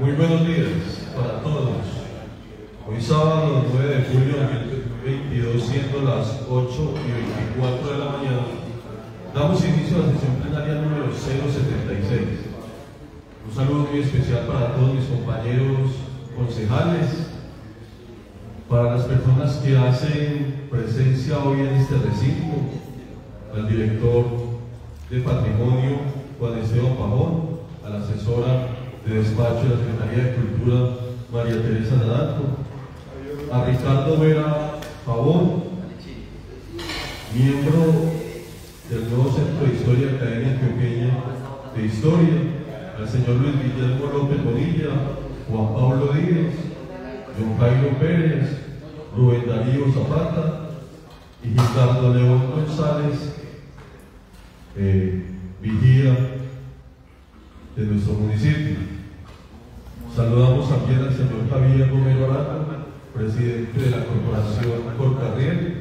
Muy buenos días para todos. Hoy sábado 9 de julio de 2022, siendo las 8 y 24 de la mañana, damos inicio a la sesión plenaria número 076. Un saludo muy especial para todos mis compañeros concejales, para las personas que hacen presencia hoy en este recinto, al director de Patrimonio, Juan Esteban Pajón, a la asesora de despacho de la Secretaría de Cultura, María Teresa Nadato, a Ricardo Vera Pavón, miembro del nuevo Centro de Historia Academia Antioqueña de Historia, al señor Luis Guillermo López Bonilla, Juan Pablo Díaz, Don Jairo Pérez, Rubén Darío Zapata y Ricardo León González, eh, vigía de nuestro municipio. Saludamos también al señor Javier Romero Arata, presidente de la Corporación Corcarriel.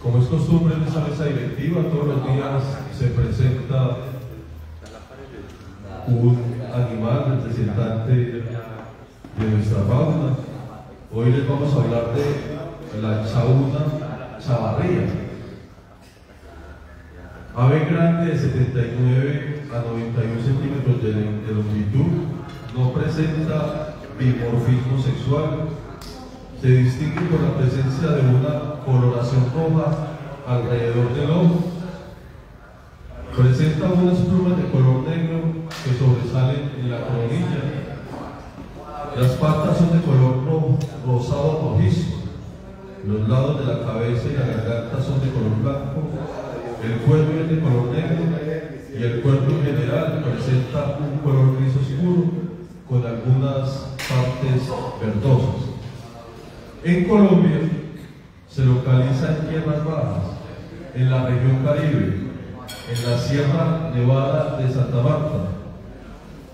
Como es costumbre en esta mesa directiva, todos los días se presenta un animal representante de nuestra fauna. Hoy les vamos a hablar de la chauna chavarría. Ave grande de 79 a 91 centímetros de longitud, no presenta dimorfismo sexual, se distingue por la presencia de una coloración roja alrededor del ojo, presenta unas plumas de color negro que sobresalen en la coronilla, las patas son de color rosado rojizo, los lados de la cabeza y la garganta son de color blanco, el cuerpo es de color negro y el cuerpo en general presenta un color gris oscuro con algunas partes verdosas. En Colombia se localiza en tierras bajas, en la región Caribe, en la Sierra Nevada de Santa Marta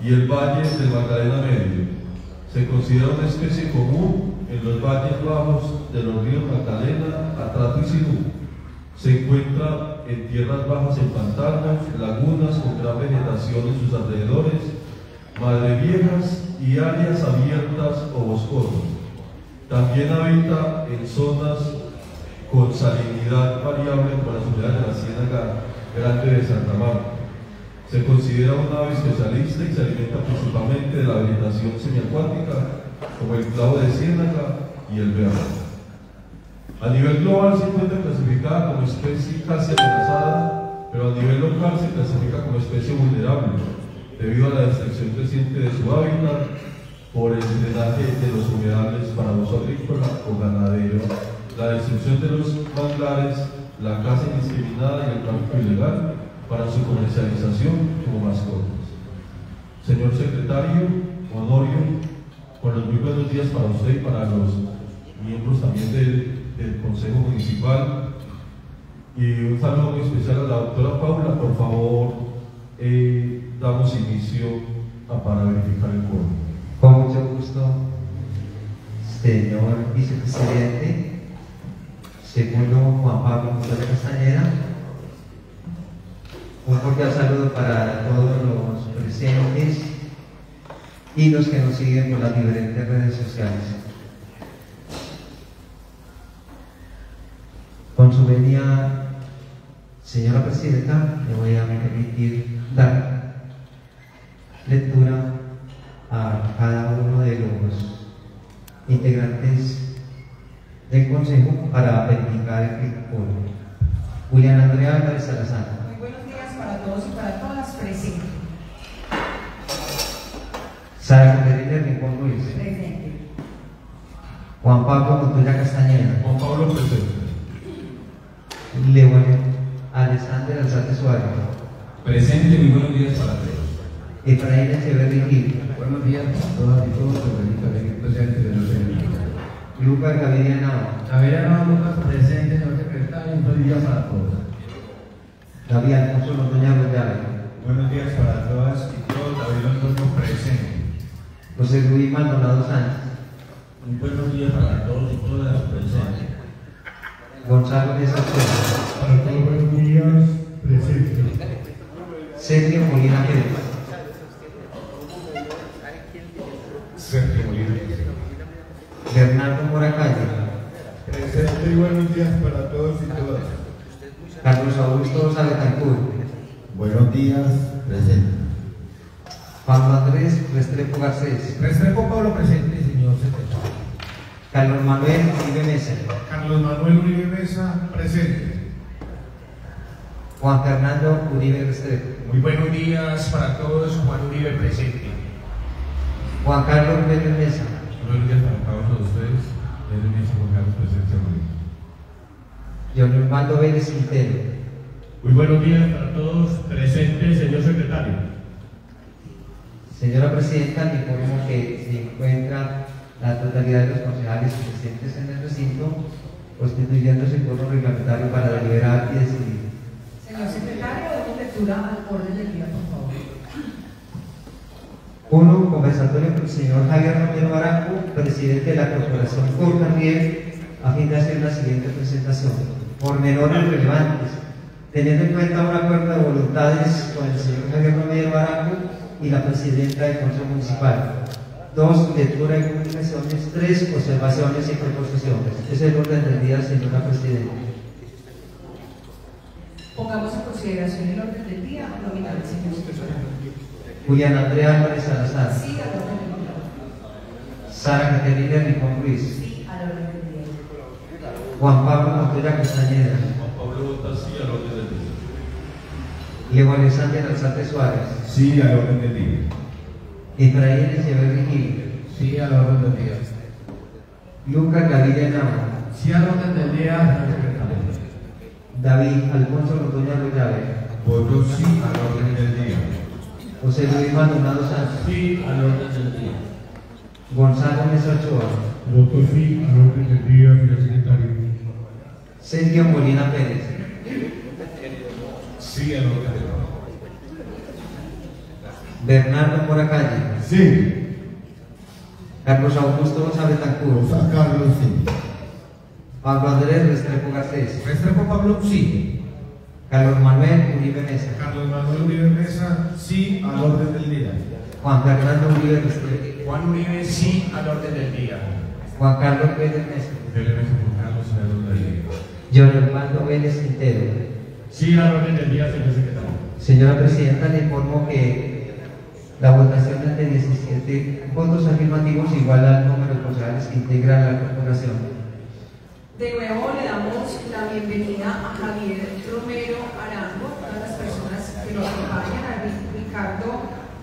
y el Valle del Magdalena Medio. Se considera una especie común en los valles bajos de los ríos Magdalena, Atrato y Sinú. Se encuentra en tierras bajas en pantanos, lagunas con gran vegetación en sus alrededores viejas y áreas abiertas o boscosas. También habita en zonas con salinidad variable como la ciudad de la Ciénaga Grande de Santa Marta. Se considera un ave especialista y se alimenta principalmente de la vegetación semiacuática como el clavo de ciénaga y el verde. A nivel global se encuentra clasificada como especie casi amenazada, pero a nivel local se clasifica como especie vulnerable debido a la destrucción reciente de su hábitat por el drenaje de los humedales para uso agrícola o ganadero, la destrucción de los manglares, la caza indiscriminada y el tráfico ilegal para su comercialización como mascotas. Señor secretario, Honorio, los muy buenos días para usted y para los miembros también del, Consejo Municipal. Y un saludo muy especial a la doctora Paula, por favor, eh, damos inicio a, para verificar el cuerpo. Con mucho gusto, señor vicepresidente, segundo Juan Pablo Montoya Castañeda. Un cordial saludo para todos los presentes y los que nos siguen por las diferentes redes sociales. Con su venia, señora presidenta, le voy a permitir dar lectura a cada uno de los integrantes del Consejo para verificar el coro. Julián Andrea Álvarez Salazar. Muy buenos días para todos y para todas presentes. Sara Caterina Rincón Luis. Presente. Juan Pablo Montoya Castañeda. Juan Pablo presente. Leonel Alexander Alzate Suárez. Presente, muy buenos días para todos. Efraín Echeverri Gil. Buenos días a todas y todos, benito aquí presente de los enemigos. Lucas Gaviria Nava. Javier Lucas presente, señor secretario, un buen día para todos. David Alfonso Montoya González. Buenos días para todas y todos, David Antonio presente. José Luis Maldonado Sánchez. Un buenos días para todos y todas presentes. Gonzalo de. Para todos buenos días, presente. Sergio Molina Pérez. Bernardo Moracayo. Presente y buenos días para todos y todas. Carlos Augusto Saletancur. Buenos días, presente. Pablo Andrés Restrepo Garcés. Restrepo Pablo presente, señor. Carlos Manuel Uribe Mesa. Carlos Manuel Uribe Mesa, presente. Juan Fernando Uribe Restrepo. Muy buenos días para todos, Juan Uribe presente. Juan Carlos Pérez Mesa, Buenos días para cada uno de ustedes. Es el mismo Juan Carlos Presencia Rodríguez. John Osvaldo Vélez Quintero, Muy buenos días para todos. Presente, señor secretario. Señora Presidenta, le informo que se encuentra la totalidad de los concejales presentes en el recinto, constituyéndose el foro reglamentario para deliberar y decidir. Señor secretario, demos lectura al orden del día, por favor. Uno, conversatorio con el señor Javier Romero Baranco, presidente de la Corporación Corcarriel, a fin de hacer la siguiente presentación. Por menores relevantes, teniendo en cuenta un acuerdo de voluntades con el señor Javier Romero Baranco y la presidenta del Consejo Municipal. Dos, lectura de comunicaciones. Tres, observaciones y proposiciones. Es el orden del día, señora Presidenta. Pongamos en consideración el orden del día, nominal, señor Julián Andrea Álvarez Salazar. Sí al orden del día. Sara Caterina Ricón Ruiz. Sí al orden del día. Juan Pablo Montoya Castañeda. Juan Pablo vota sí al orden del día. Leo Alexander Alzate Suárez. Sí al orden del día. Efraín Echeverri Gil. Sí, a la orden del día. Lucas Gaviria Nava. Sí, al orden del día. David Alfonso Rotoña Rollave. Voto sí al orden del día. José Luis Maldonado Sánchez. Sí, al orden del día. Gonzalo Mesa Ochoa. Voto sí, al orden del día, señor secretario. Sergio Molina Pérez. Sí al orden del día. Bernardo Moracalle. Sí. Carlos Augusto Betancourt. José Carlos, sí. Pablo Andrés Restrepo Garcés. Restrepo Pablo, sí. Carlos Manuel Uribe Mesa. Carlos Manuel Uribe Mesa, sí, al orden del día. Juan Fernando Uribe Restrepo. Juan Uribe, sí, al orden del día. Juan Carlos Pérez Mesa. Beso Juan Carlos al orden del día. John Osvaldo Vélez Quintero. Sí, al orden del día, señor secretario. Señora Presidenta, le informo que la votación es de 17 votos afirmativos igual al número de concejales que integran la corporación. De nuevo le damos la bienvenida a Javier Romero Arango, todas las personas que lo acompañan, a Ricardo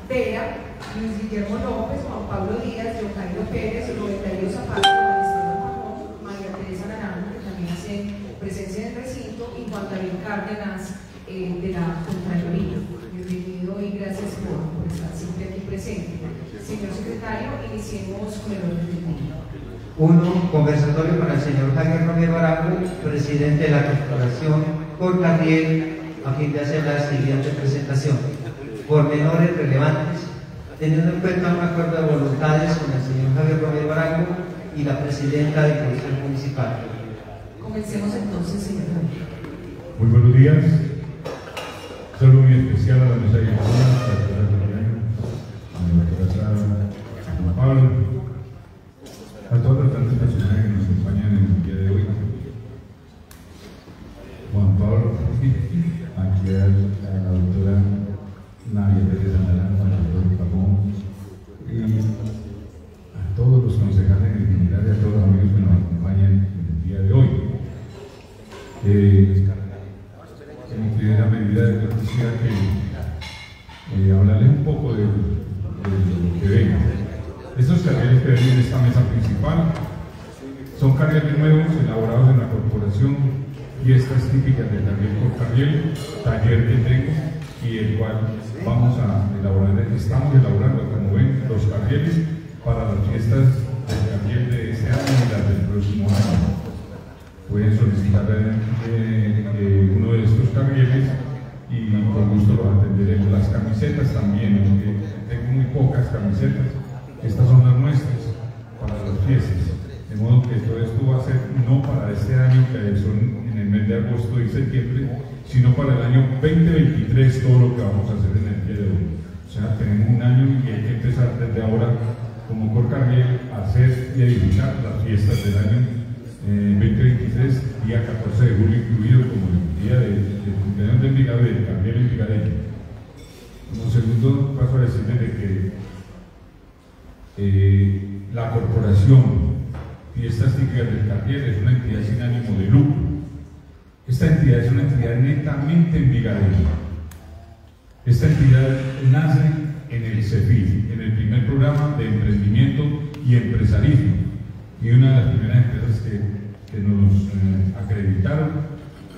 Vera, Luis Guillermo López, Juan Pablo Díaz, Giancarlo Pérez, Roberto Darío Zapata, Pajón, María Teresa Naranjo, que también hace presencia en el recinto, y Juan David Cárdenas eh, de la Contraloría. Bienvenido y gracias por, por estar siempre aquí presente. Señor secretario, iniciemos con el orden del día. Uno, conversatorio con el señor Javier Romero Arango, presidente de la corporación Corcarriel, a fin de hacer la siguiente presentación. Por menores relevantes, teniendo en cuenta un acuerdo de voluntades con el señor Javier Romero Arango y la presidenta del Consejo Municipal. Comencemos entonces, señor Javier. Muy buenos días. Saludo muy especial a la mesa directiva, a la doctora Juliana, a la doctora Sara, a Juan Pablo, a todas las tantas personas que nos acompañan en el día de hoy. Juan Pablo, aquí a, la doctora Nadia Pérez Naranjo, al doctor y a todos los concejales en general y a todos los amigos que nos acompañan en el día de hoy. Eh, en primera medida de que eh, hablarles un poco de, de lo que venga. Estos carriles que ven en esta mesa principal. Son carriles nuevos elaborados en la corporación, fiestas típicas del carril por carril, taller que tengo y el cual vamos a elaborar, estamos elaborando, como ven, los carriles para las fiestas del carril de este año y las del próximo año. Pueden solicitar eh, eh, uno de estos carriles y con gusto los atenderemos. Las camisetas también, tengo muy pocas camisetas, estas son las muestras para las piezas. De modo que todo esto va a ser no para este año, que son en el mes de agosto y septiembre, sino para el año 2023 todo lo que vamos a hacer en el día de hoy. O sea, tenemos un año y hay que empezar desde ahora, como Corcarriel, a hacer y edificar las fiestas del año eh, 2023, día 14 de julio incluido, como el día del de, cumpleaños de Miguel de Gabriel y Miguel. Como segundo paso a decirles de que eh, la corporación Fiestas Tigres del Carriel es una entidad sin ánimo de lucro. Esta entidad es una entidad netamente envigadeña. Esta entidad nace en el CEPI, en el primer programa de emprendimiento y empresarismo, y una de las primeras empresas que, que nos eh, acreditaron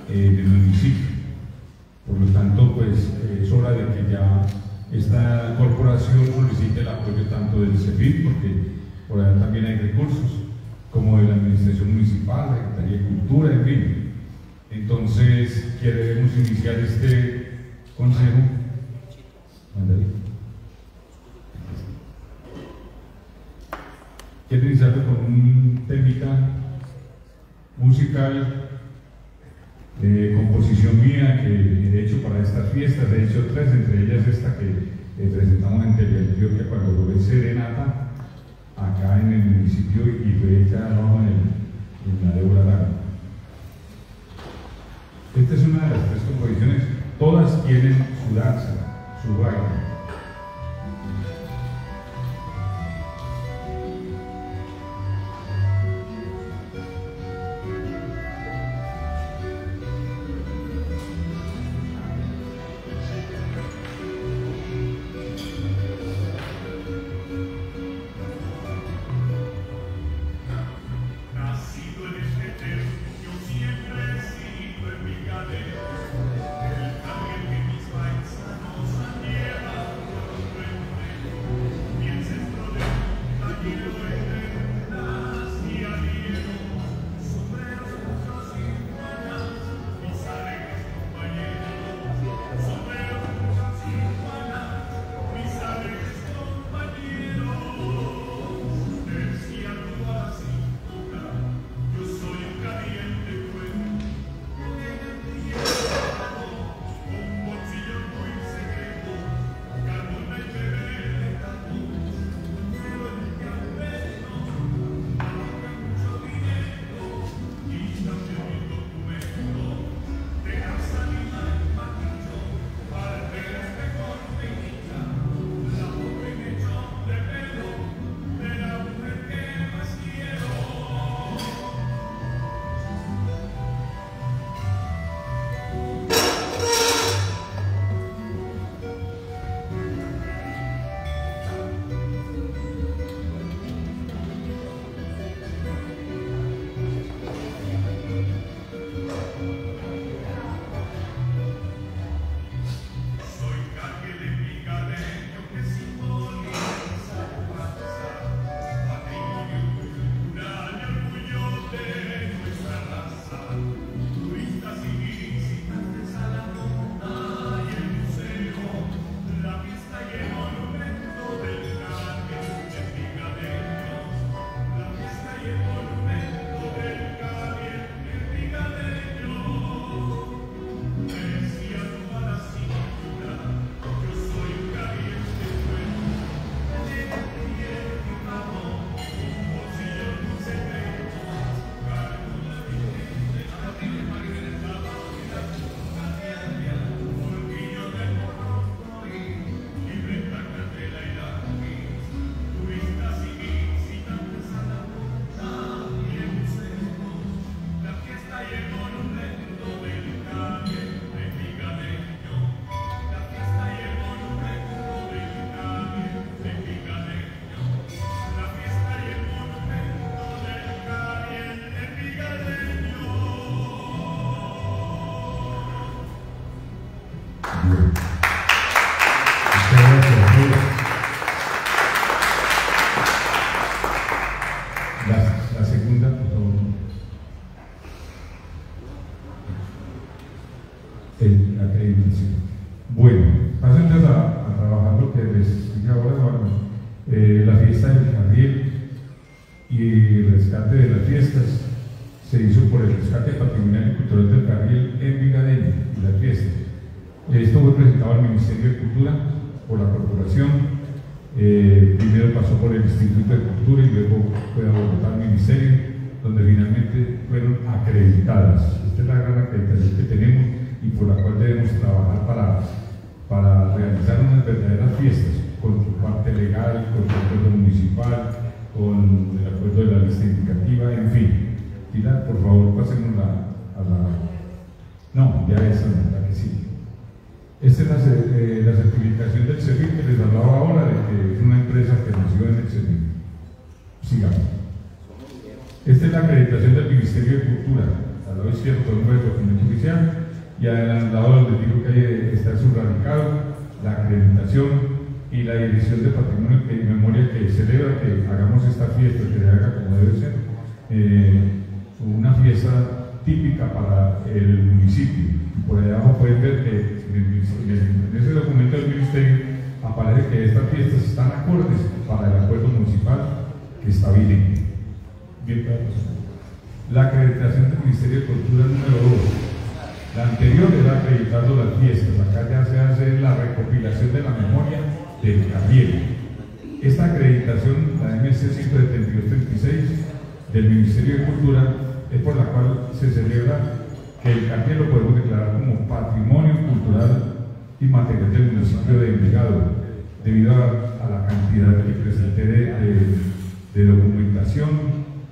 eh, en el municipio. Por lo tanto, pues eh, es hora de que ya esta corporación solicite el apoyo tanto del CEFIT, porque por allá también hay recursos, como de la Administración Municipal, la Secretaría de Cultura, en fin. Entonces, queremos iniciar este consejo. Quiero iniciarlo con un temita musical eh, composición mía que he hecho para estas fiestas, he hecho tres, entre ellas esta que eh, presentamos en Teleantioquia cuando logré Serenata, acá en el municipio y fue hecha ¿no? en, en, la Débora Lara. Esta es una de las tres composiciones, todas tienen su danza, su baile. Que presenté de, documentación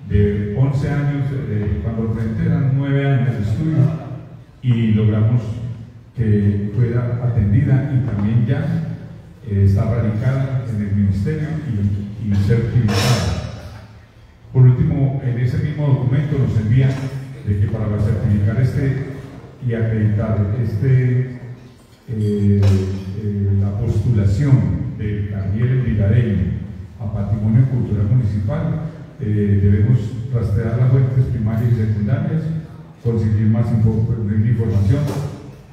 de 11 años, cuando lo presenté eran 9 años de estudio y logramos que fuera atendida y también ya eh, está radicada en el ministerio y, y certificada. Por último, en ese mismo documento nos envían de que para certificar este y acreditar este, eh, eh, la postulación del Vigareño a Patrimonio Cultural Municipal, eh, debemos rastrear las fuentes primarias y secundarias, conseguir más información.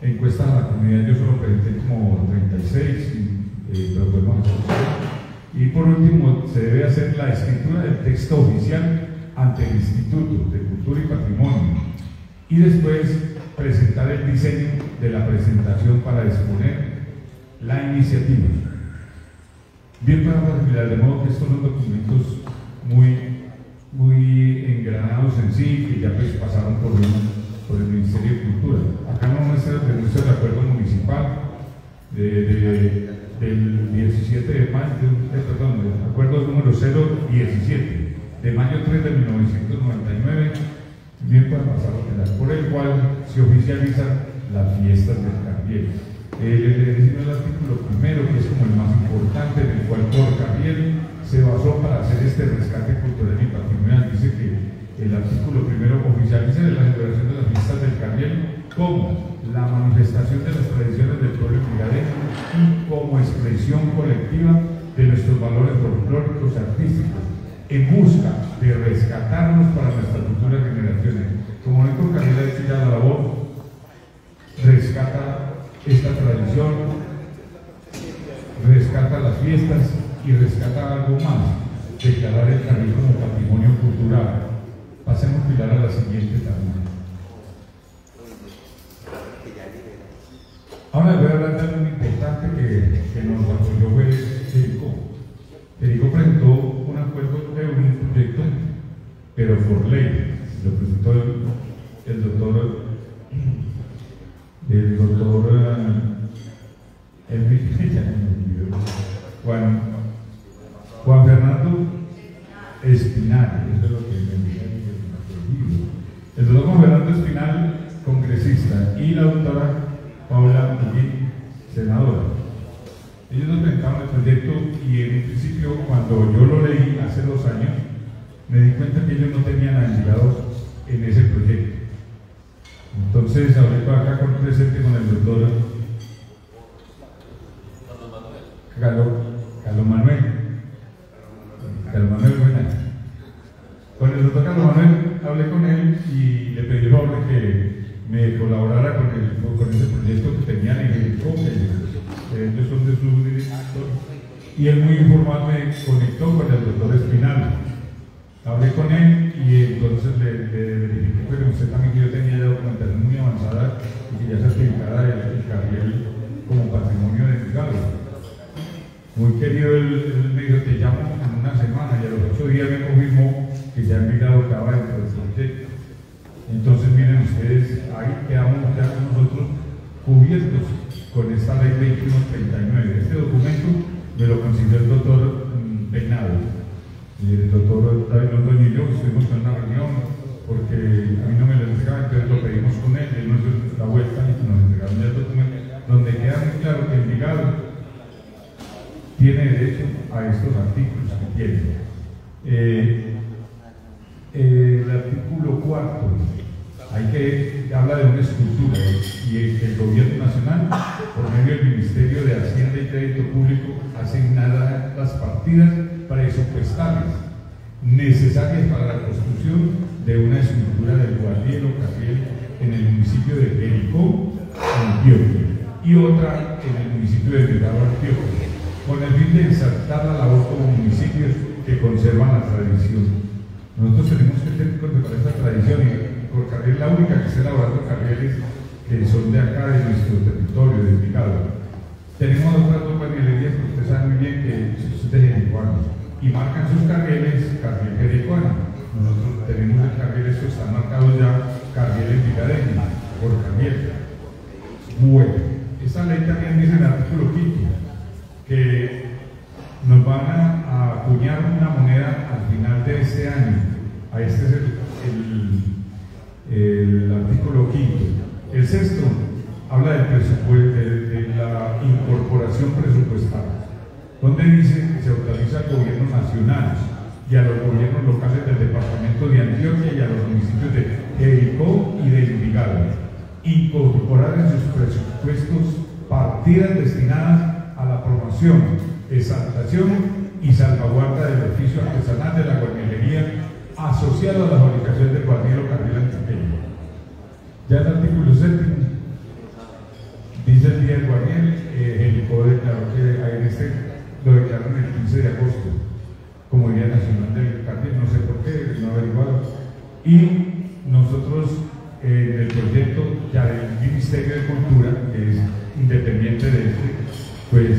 Encuesta a la comunidad yo solo presenté como 36, pero podemos hacer y por último, se debe hacer la escritura del texto oficial ante el Instituto de Cultura y Patrimonio y después presentar el diseño de la presentación para exponer la iniciativa. Bien para facilitar, de modo que estos son documentos muy, muy engranados en sí, que ya pues pasaron por el, por el Ministerio de Cultura. Acá no muestra el de acuerdo municipal de del 17 de mayo, eh, perdón, del acuerdo número 017 de mayo 3 de 1999, bien para pasar por el cual se oficializan las fiestas del Carriel. Eh, le decimos el artículo primero, que es como el más importante, en el cual por Carriel se basó para hacer este rescate cultural y patrimonial. Dice que el artículo primero oficializa la celebración de las fiestas del Carriel como la manifestación de las tradiciones del pueblo brigadeño y como expresión colectiva de nuestros valores folclóricos artísticos, en busca de rescatarnos para nuestras futuras generaciones. Como Néstor Canela dice ya la labor, rescata esta tradición, rescata las fiestas y rescata algo más, declarar el carril como patrimonio cultural. Pasemos Pilar a la siguiente también. Ahora voy a hablar de algo importante que, que nos apoyó fue Erico. Erico presentó un acuerdo de un proyecto, pero por ley. Lo presentó el, doctor, el doctor eh, Enrique, Juan, Juan Fernando Espinal, eso es lo que me El doctor Juan Fernando Espinal, congresista, y la doctora Paula Miguel, senadora. Ellos nos presentaron el proyecto y en un principio, cuando yo lo leí hace dos años, me di cuenta que ellos no tenían agregado en ese proyecto. Entonces para acá con presente con el doctor Carlos, Carlos Manuel. Carlos Manuel Buena. Con el doctor Carlos Manuel hablé con él y le pedí favor que me colaborara con, el, con ese proyecto que tenían en el COPE, ellos son de su director, y él muy informal me conectó con el doctor Espinal. Hablé con él y entonces le, le verifiqué que usted también que yo tenía ya documentación muy avanzada y que ya certificara el, el carriel como patrimonio de Envigado. Muy querido, él, me dijo, te llamo en una semana y a los ocho días me confirmó que ya Envigado acaba dentro del proyecto. Entonces, miren ustedes, ahí quedamos ya nosotros cubiertos con esta ley 2139. Este documento me lo consiguió el doctor mm, Peinado. Y el doctor David Londoño y yo estuvimos en una reunión porque a mí no me lo entregaban, entonces lo pedimos con él, él nos dio la vuelta y nos entregaron ya el documento, donde queda muy claro que Envigado tiene derecho a estos artículos que tiene. Eh, eh, el artículo cuarto hay que habla de una estructura y el, el gobierno nacional, por medio del Ministerio de Hacienda y Crédito Público, asignará las partidas presupuestales necesarias para la construcción de una estructura del guardián o carriel en el municipio de Jericó, Antioquia, y otra en el municipio de Delgado, Antioquia, con el fin de exaltar la labor como municipios que conservan la tradición. Nosotros tenemos que tener cuenta con esta tradición y por carril la única que está elaborando carriles que son de de nuestro territorio, de Envigado. Tenemos otras dos panelerías que ustedes saben muy bien que son de jericuanos y marcan sus carriles carril jericuano. Nosotros tenemos el carril, esto está marcado ya, carril envigadeño, por carril. Bueno, esta ley también dice en el artículo 5 que nos van a, a acuñar una moneda al final de este año. A este es el, el, el artículo quinto. El sexto habla del presupuesto, de, de la incorporación presupuestal, donde dice que se autoriza al gobierno nacional y a los locales del departamento de Antioquia y a los municipios de Jericó y de Envigado incorporar en sus presupuestos partidas destinadas a la promoción, exaltación y salvaguarda del oficio artesanal de la guarnilería asociado a la fabricación de cuadril o carril antioqueño. Ya el artículo séptimo dice el día del guarniel, eh, el ICO declaró que en este lo declararon el 15 de agosto como Día Nacional del Carril, no sé por qué, no averiguado. Y nosotros eh, en el proyecto ya del Ministerio de Cultura, que es independiente de este, pues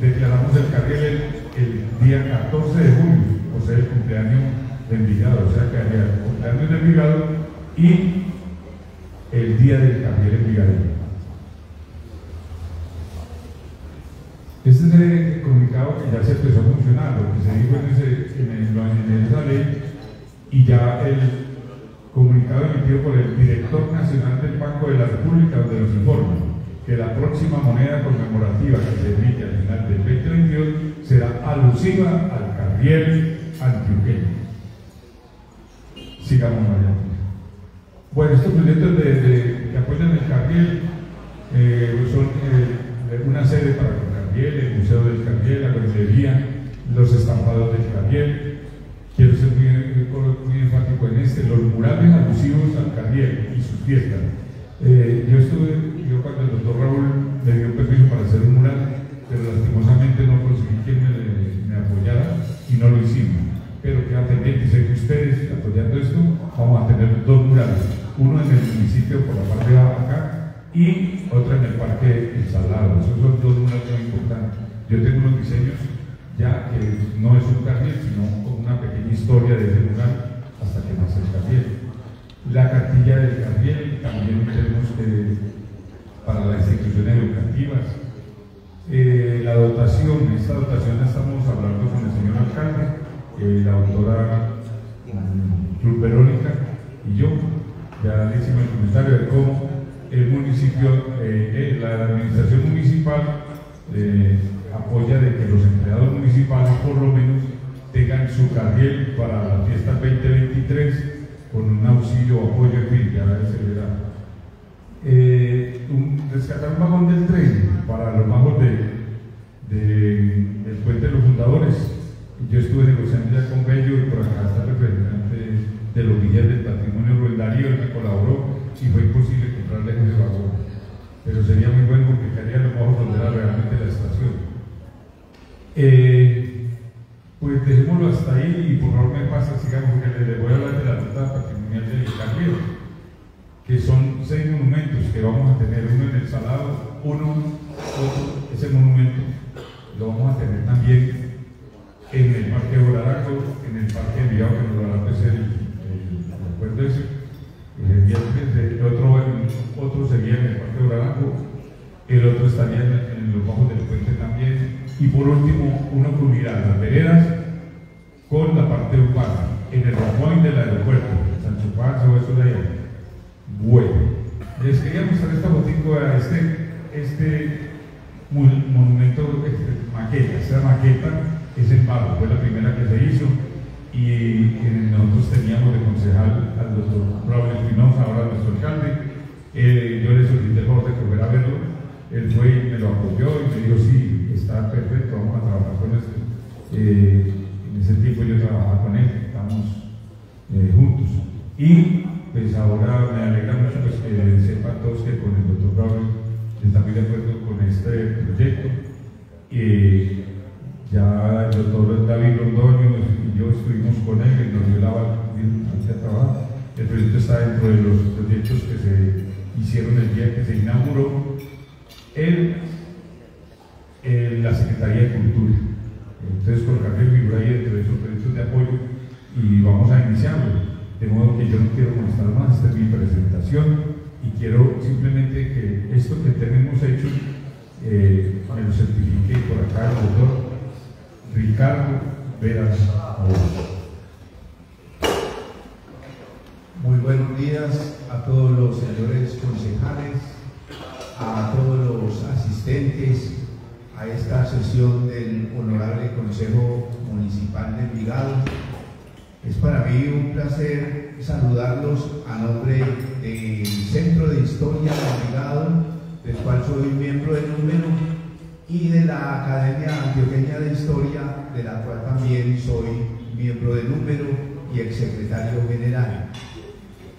declaramos el carril el, día 14 de julio, o sea, el cumpleaños de Envigado, o sea que había el cumpleaños de Envigado y el día del carril Envigado. Este es el comunicado que ya se empezó a funcionar, lo que se dijo en, ese, en esa ley, y ya el comunicado emitido por el director nacional del Banco de la República, donde nos informa que la próxima moneda conmemorativa que se emite al final del 2022 será alusiva al carriel antioqueño. Sigamos adelante. Bueno, estos proyectos de, de, que apoyan el carriel eh, son eh, una sede para el carriel, el Museo del Carriel, la Ganadería, los estampados del carriel. Enfático en este, los murales alusivos al carriel y sus fiestas. Eh, yo estuve, yo cuando el doctor Raúl me dio permiso para hacer un mural, pero lastimosamente no conseguí quien me, me apoyara y no lo hicimos. Pero queda pendiente, sé que ustedes apoyando esto, vamos a tener dos murales, uno en el municipio por la parte de acá y otro en el Parque El Salado. Esos son dos murales muy importantes. Yo tengo unos diseños ya que no es un carriel, sino una pequeña historia de ese mural hasta que nace el carriel. La cartilla del carriel también tenemos que, para las instituciones educativas. Eh, la dotación, esta dotación la estamos hablando con el señor alcalde, eh, la doctora Cruz Verónica y yo, ya le hicimos el comentario de cómo el municipio, eh, la administración municipal apoya de que los empleados municipales por lo menos tengan su carriel para la fiesta 2023 con un auxilio o apoyo, en fin, ya se verá. Eh, un, rescatar un vagón del tren para los magos de, del puente de los fundadores. Yo estuve negociando ya con Bello y por acá está el representante de los guías del patrimonio Rubén Darío, el que colaboró y fue imposible comprarle ese vagón. Pero sería muy bueno porque quedaría los magos donde era realmente la estación. Eh, pues dejémoslo hasta ahí y por favor me pasa, sigamos, que les voy a hablar de la ruta patrimonial del Río, que son seis monumentos que vamos a tener, uno en el Salado, uno, otro, ese monumento lo vamos a tener también en el Parque Boraraco, en el Parque Enviado, que nos lo hará el, recuerdo ese, el, otro, otro sería en el Parque Boraraco, el otro estaría en los bajos del puente también, último, uno que unirá las veredas con la parte urbana, en el Ramón del aeropuerto, Sancho Panza eso de allá. Bueno, les quería mostrar esta fotico a este, este mon- monumento, este, maqueta. Esta maqueta es en barro, fue la primera que se hizo y nosotros teníamos de concejal al doctor Raúl Espinosa, ahora nuestro alcalde. Eh, yo le solicité el favor de que a verlo. Él fue y me lo apoyó y me dijo, sí, está perfecto, vamos a trabajar con esto. Eh, en ese tiempo yo trabajaba con él, estamos eh, juntos. Y pues ahora me alegra mucho pues, que sepan todos que con el doctor Raúl está muy de acuerdo con este proyecto. Y ya el doctor David Londoño y yo estuvimos con él y nos dio la hacia trabajar. El proyecto está dentro de los proyectos que se hicieron el día que se inauguró en, en la Secretaría de Cultura. Entonces colocaré mi figura ahí dentro de esos proyectos de apoyo y vamos a iniciarlo. De modo que yo no quiero molestar más, esta es mi presentación y quiero simplemente que esto que tenemos hecho eh, me lo certifique por acá el doctor Ricardo Veras. Muy buenos días a todos los señores concejales, a todos los asistentes a esta sesión del Honorable Consejo Municipal de Envigado. Es para mí un placer saludarlos a nombre del Centro de Historia de Envigado, del cual soy miembro de número, y de la Academia Antioqueña de Historia, de la cual también soy miembro de número y exsecretario general.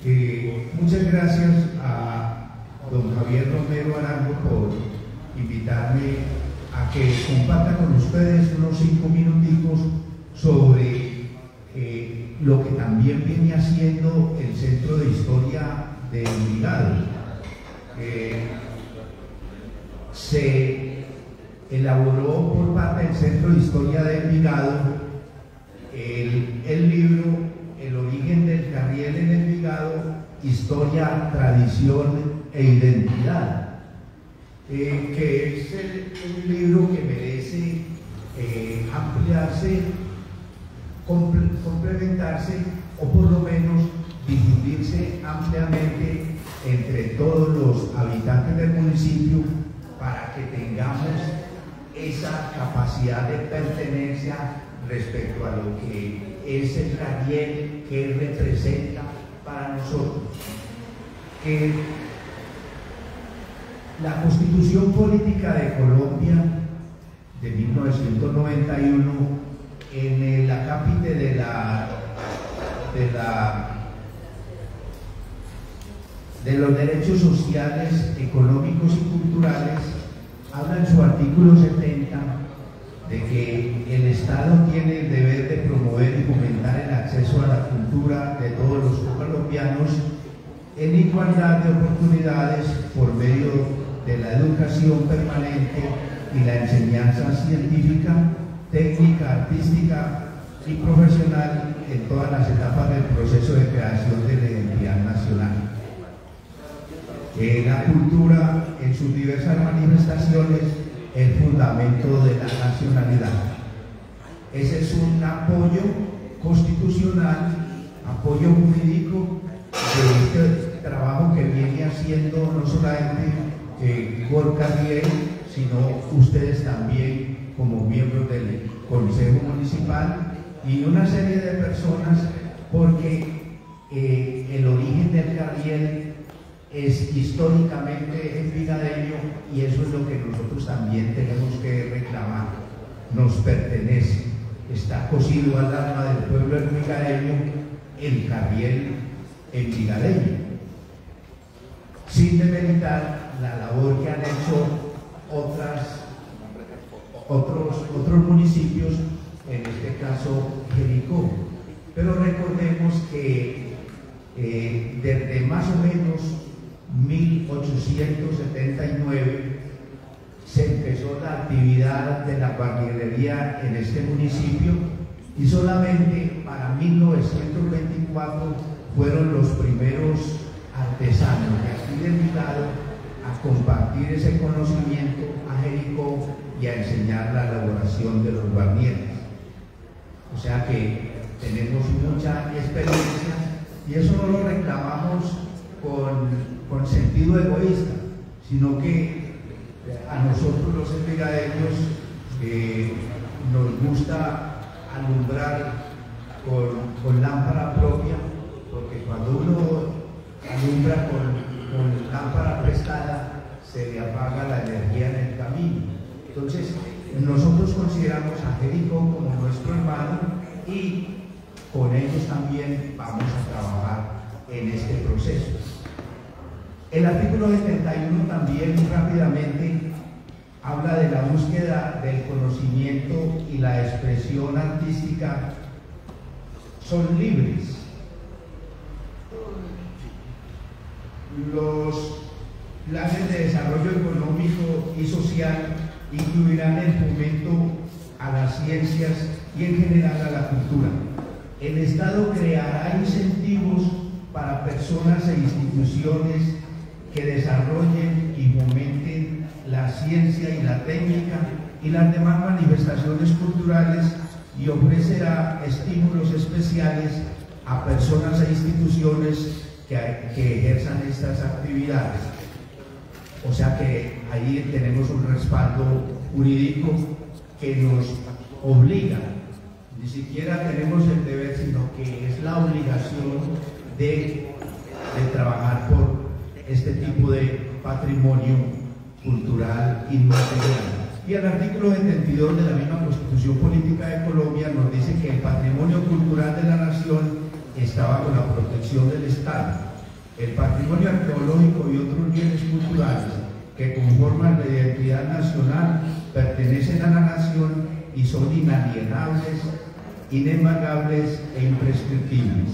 Eh, muchas gracias a don Javier Romero Arango por invitarme a que comparta con ustedes unos cinco minuticos sobre eh, lo que también viene haciendo el Centro de Historia de Envigado. Eh, se elaboró por parte del Centro de Historia de Envigado el, el libro El origen del carriel en Envigado, historia, tradición e identidad, eh, que es un libro que merece eh, ampliarse, comple- complementarse o por lo menos difundirse ampliamente entre todos los habitantes del municipio para que tengamos esa capacidad de pertenencia respecto a lo que es el Carriel, que representa para nosotros. La Constitución Política de Colombia de 1991, en el acápite de de la de los derechos sociales, económicos y culturales, habla en su artículo 70 de que el Estado tiene el deber de promover y fomentar el acceso a la cultura de todos los colombianos en igualdad de oportunidades por medio de la educación permanente y la enseñanza científica, técnica, artística y profesional en todas las etapas del proceso de creación de la identidad nacional. Que la cultura en sus diversas manifestaciones es fundamento de la nacionalidad. Ese es un apoyo constitucional, apoyo jurídico de este trabajo que viene haciendo no solamente eh, Gorka sino ustedes también como miembros del Consejo Municipal y una serie de personas porque eh, el origen del Carriel es históricamente envigadeño y eso es lo que nosotros también tenemos que reclamar. Nos pertenece, está cosido al alma del pueblo envigadeño el Carriel envigadeño. Sin demeritar la labor que han hecho otras, otros, otros municipios, en este caso Jericó. Pero recordemos que eh, desde más o menos 1879 se empezó la actividad de la parrillería en este municipio y solamente para 1924 fueron los primeros artesanos de aquí de mi lado compartir ese conocimiento a Jericó y a enseñar la elaboración de los guarnieles. O sea que tenemos mucha experiencia y eso no lo reclamamos con, con sentido egoísta, sino que a nosotros los brigaderios eh, nos gusta alumbrar con, con lámpara propia, porque cuando uno alumbra con, con lámpara prestada, se le apaga la energía en el camino. Entonces, nosotros consideramos a Jericó como nuestro hermano y con ellos también vamos a trabajar en este proceso. El artículo 71 también rápidamente habla de la búsqueda del conocimiento y la expresión artística son libres. Los planes de desarrollo económico y social incluirán el fomento a las ciencias y en general a la cultura. El Estado creará incentivos para personas e instituciones que desarrollen y fomenten la ciencia y la técnica y las demás manifestaciones culturales y ofrecerá estímulos especiales a personas e instituciones que, que ejerzan estas actividades. O sea que ahí tenemos un respaldo jurídico que nos obliga, ni siquiera tenemos el deber, sino que es la obligación de, de trabajar por este tipo de patrimonio cultural inmaterial. Y el artículo 72 de la misma Constitución Política de Colombia nos dice que el patrimonio cultural de la nación está bajo la protección del Estado. El patrimonio arqueológico y otros bienes culturales que conforman la identidad nacional pertenecen a la nación y son inalienables, inembargables e imprescriptibles.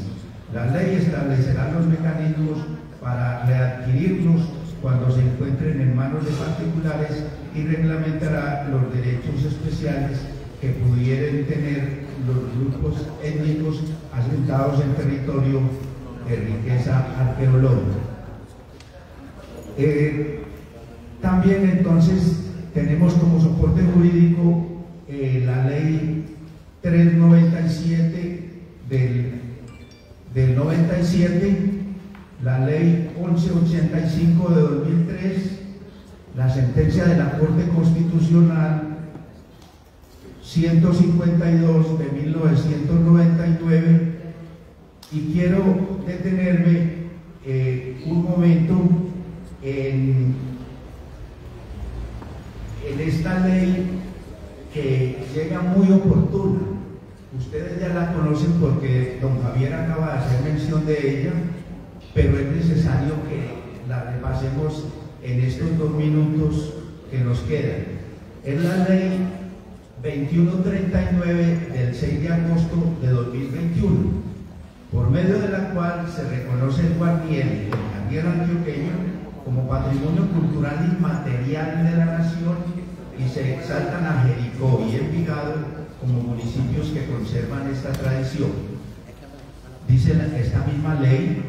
La ley establecerá los mecanismos para readquirirlos cuando se encuentren en manos de particulares y reglamentará los derechos especiales que pudieran tener los grupos étnicos asentados en territorio de riqueza arqueológica. Eh, también entonces tenemos como soporte jurídico eh, la ley 397 del, del 97, la ley 1185 de 2003, la sentencia de la Corte Constitucional 152 de 1999 y quiero detenerme eh, un momento en, en esta ley que llega muy oportuna. Ustedes ya la conocen porque don Javier acaba de hacer mención de ella, pero es necesario que la repasemos en estos dos minutos que nos quedan. Es la ley 2139 del 6 de agosto de 2021, por medio de la cual se reconoce el guardián, el guardián antioqueño, como patrimonio cultural inmaterial de la nación y se exaltan a Jericó y Envigado como municipios que conservan esta tradición. Dice esta misma ley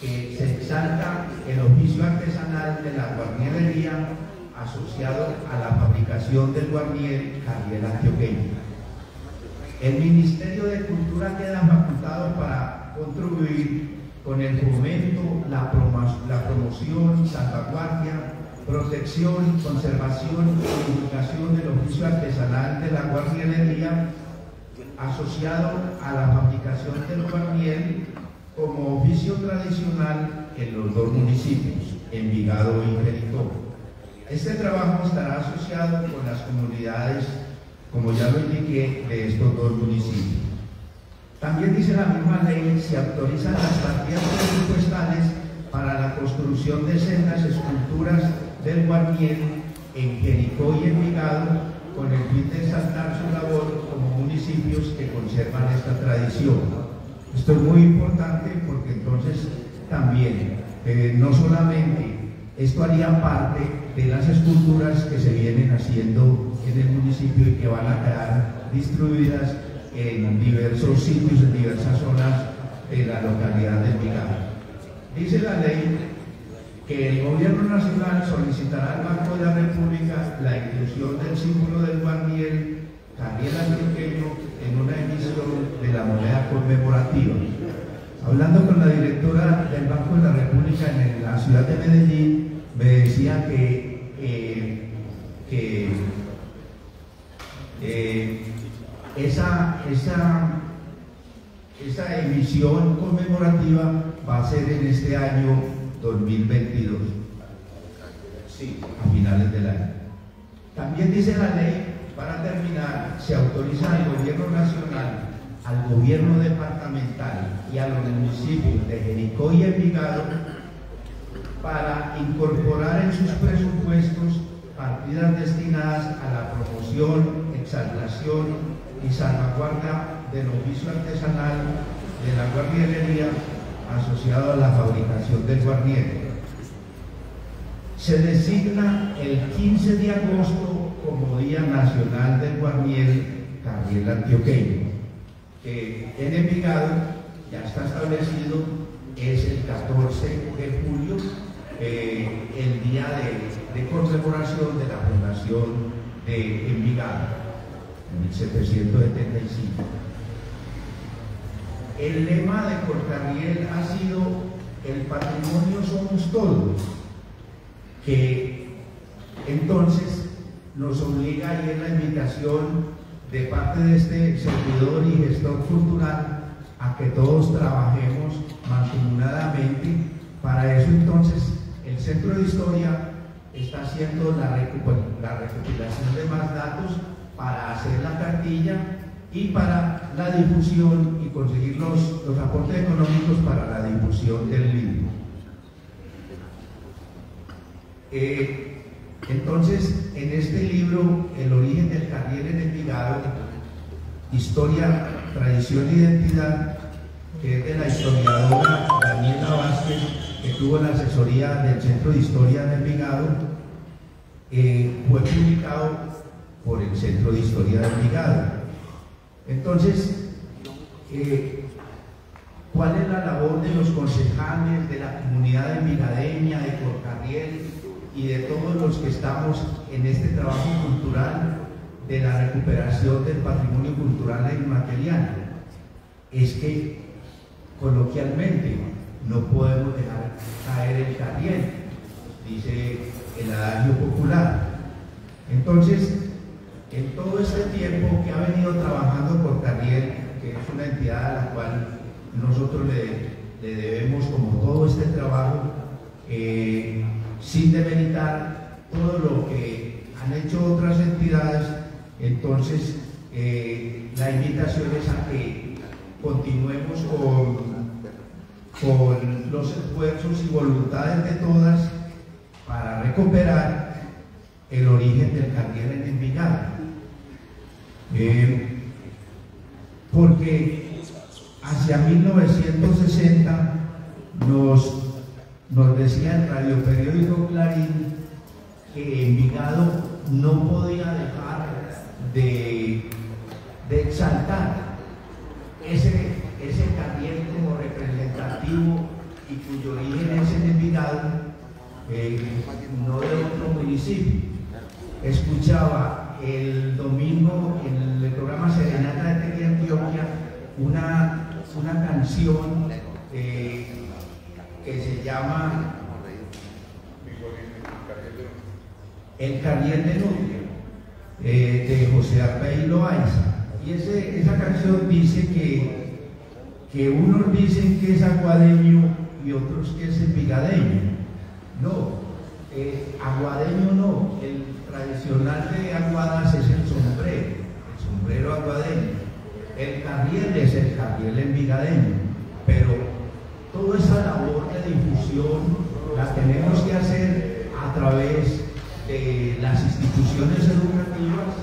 que se exalta el oficio artesanal de la guarnielería asociado a la fabricación del guarniel Javier Antioqueño. El Ministerio de Cultura queda facultado para contribuir con el fomento, la, la promoción, salvaguardia, protección, conservación y divulgación del oficio artesanal de la guarnielería asociado a la fabricación del guarniel como oficio tradicional en los dos municipios, Envigado y Jericó. Este trabajo estará asociado con las comunidades, como ya lo indiqué, de estos dos municipios. También dice la misma ley, se autorizan las partidas presupuestales para la construcción de sendas esculturas del Guarniel en Jericó y Envigado con el fin de exaltar su labor como municipios que conservan esta tradición. Esto es muy importante porque entonces también, eh, no solamente esto haría parte de las esculturas que se vienen haciendo en el municipio y que van a quedar distribuidas en diversos sitios, en diversas zonas de la localidad de Envigado. Dice la ley que el gobierno nacional solicitará al Banco de la República la inclusión del símbolo del Guarniel Carriel Antioqueño en una emisión de la moneda conmemorativa. Hablando con la directora del Banco de la República en la ciudad de Medellín, me decía que, que eh, esa, esa, esa emisión conmemorativa va a ser en este año 2022, sí, a finales del año. También dice la ley, para terminar, se autoriza al gobierno nacional, al gobierno departamental y a los municipios de Jericó y Envigado para incorporar en sus presupuestos partidas destinadas a la promoción, exaltación y salvaguarda del oficio artesanal de la guarnielería asociado a la fabricación del guarniere. Se designa el 15 de agosto como Día Nacional del Guarniel Carriel Antioqueño, que en Envigado ya está establecido, es el 14 de julio, eh, el día de, conmemoración de la fundación de Envigado, en 1775. El lema de Corcarriel ha sido el patrimonio somos todos, que entonces nos obliga y es la invitación de parte de este servidor y gestor cultural a que todos trabajemos mancomunadamente. Para eso entonces el Centro de Historia está haciendo la, la recopilación de más datos para hacer la cartilla y para la difusión y conseguir los, aportes económicos para la difusión del libro. Eh, entonces, en este libro, El origen del carriel en Envigado, Historia, Tradición e Identidad, que es de la historiadora Daniela Vázquez, que tuvo la asesoría del Centro de Historia de Envigado, eh, fue publicado por el Centro de Historia de Envigado. Entonces, eh, ¿cuál es la labor de los concejales, de la comunidad envigadeña, de Corcarriel y de todos los que estamos en este trabajo cultural de la recuperación del patrimonio cultural e inmaterial? Es que, coloquialmente, no podemos dejar caer el carriel, dice el adagio popular. Entonces, en todo este tiempo que ha venido trabajando por Carriel, que es una entidad a la cual nosotros le, le debemos como todo este trabajo, eh, sin demeritar todo lo que han hecho otras entidades, entonces eh, la invitación es a que continuemos con, con los esfuerzos y voluntades de todas para recuperar el origen del Carriel en Envigado. Eh, porque hacia 1960 nos, decía el radioperiódico Clarín que Envigado no podía dejar de, de exaltar ese, ese carriel como representativo y cuyo origen es en Envigado, eh, no de otro municipio. Escuchaba el domingo en el programa Serenata de Tequila Antioquia una, una canción eh, que se llama El Carriel de Nubia eh, de José Arbey Loaiza. Y ese, esa canción dice que, que unos dicen que es aguadeño y otros que es envigadeño. No, eh, aguadeño no, el tradicional de Aguadas es el sombrero, el sombrero aguadeño. El carriel es el carriel envigadeño, pero toda esa labor de difusión la tenemos que hacer a través de las instituciones educativas,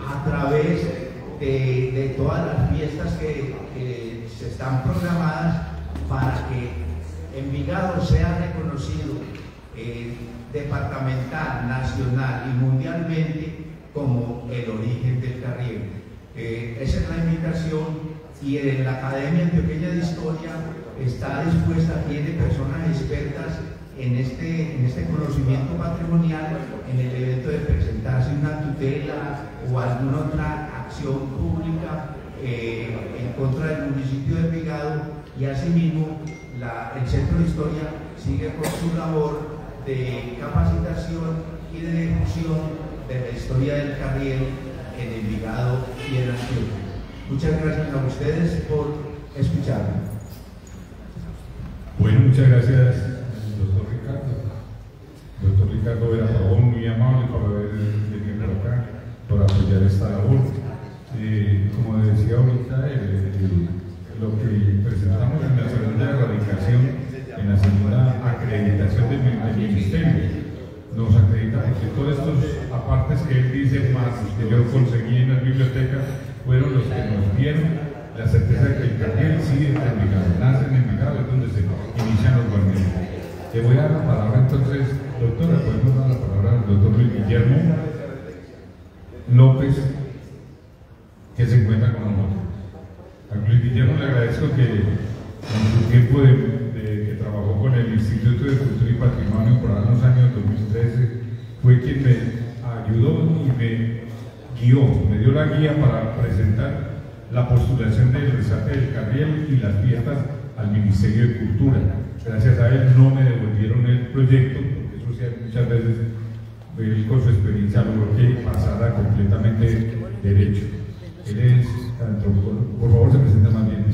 a través de, todas las fiestas que están programadas para que Envigado sea reconocido eh, departamental, nacional y mundialmente como el origen del carriel. Eh, esa es la invitación y en la Academia Antioqueña de Historia está dispuesta, tiene personas expertas en este, en este conocimiento patrimonial, en el evento de presentarse una tutela o alguna otra acción pública eh, en contra del municipio de Envigado y asimismo la- el Centro de Historia sigue con su labor de capacitación y de difusión de la historia del Carriel en Envigado y en Antioquia. Muchas gracias a ustedes por escucharme. Bueno, muchas gracias, doctor Ricardo. Doctor Ricardo Vera Pavón, muy amable por haber venido acá, por apoyar esta labor. Eh, como decía ahorita, eh, eh, lo que presentamos en la segunda erradicación, en la segunda acreditación del, del ministerio, nos acredita porque todos estos apartes que él dice, más que yo conseguí en las bibliotecas, fueron los que nos dieron la certeza de que el carriel sigue en Envigado, nace en Envigado, es donde se inician los guardianes. Le voy a dar la palabra entonces, doctora, podemos dar la palabra al doctor Luis Guillermo López, que se encuentra con nosotros. A Luis Guillermo le agradezco que en su tiempo de, que trabajó con el Instituto de Cultura y Patrimonio por los años 2013, fue quien me ayudó y me guió, me dio la guía para presentar la postulación del rescate del Carriel y las fiestas al Ministerio de Cultura. Gracias a él no me devolvieron el proyecto, porque eso sí muchas veces con su experiencia logró que pasara completamente derecho. Él es antropólogo. Por favor, se presenta más bien. Eh,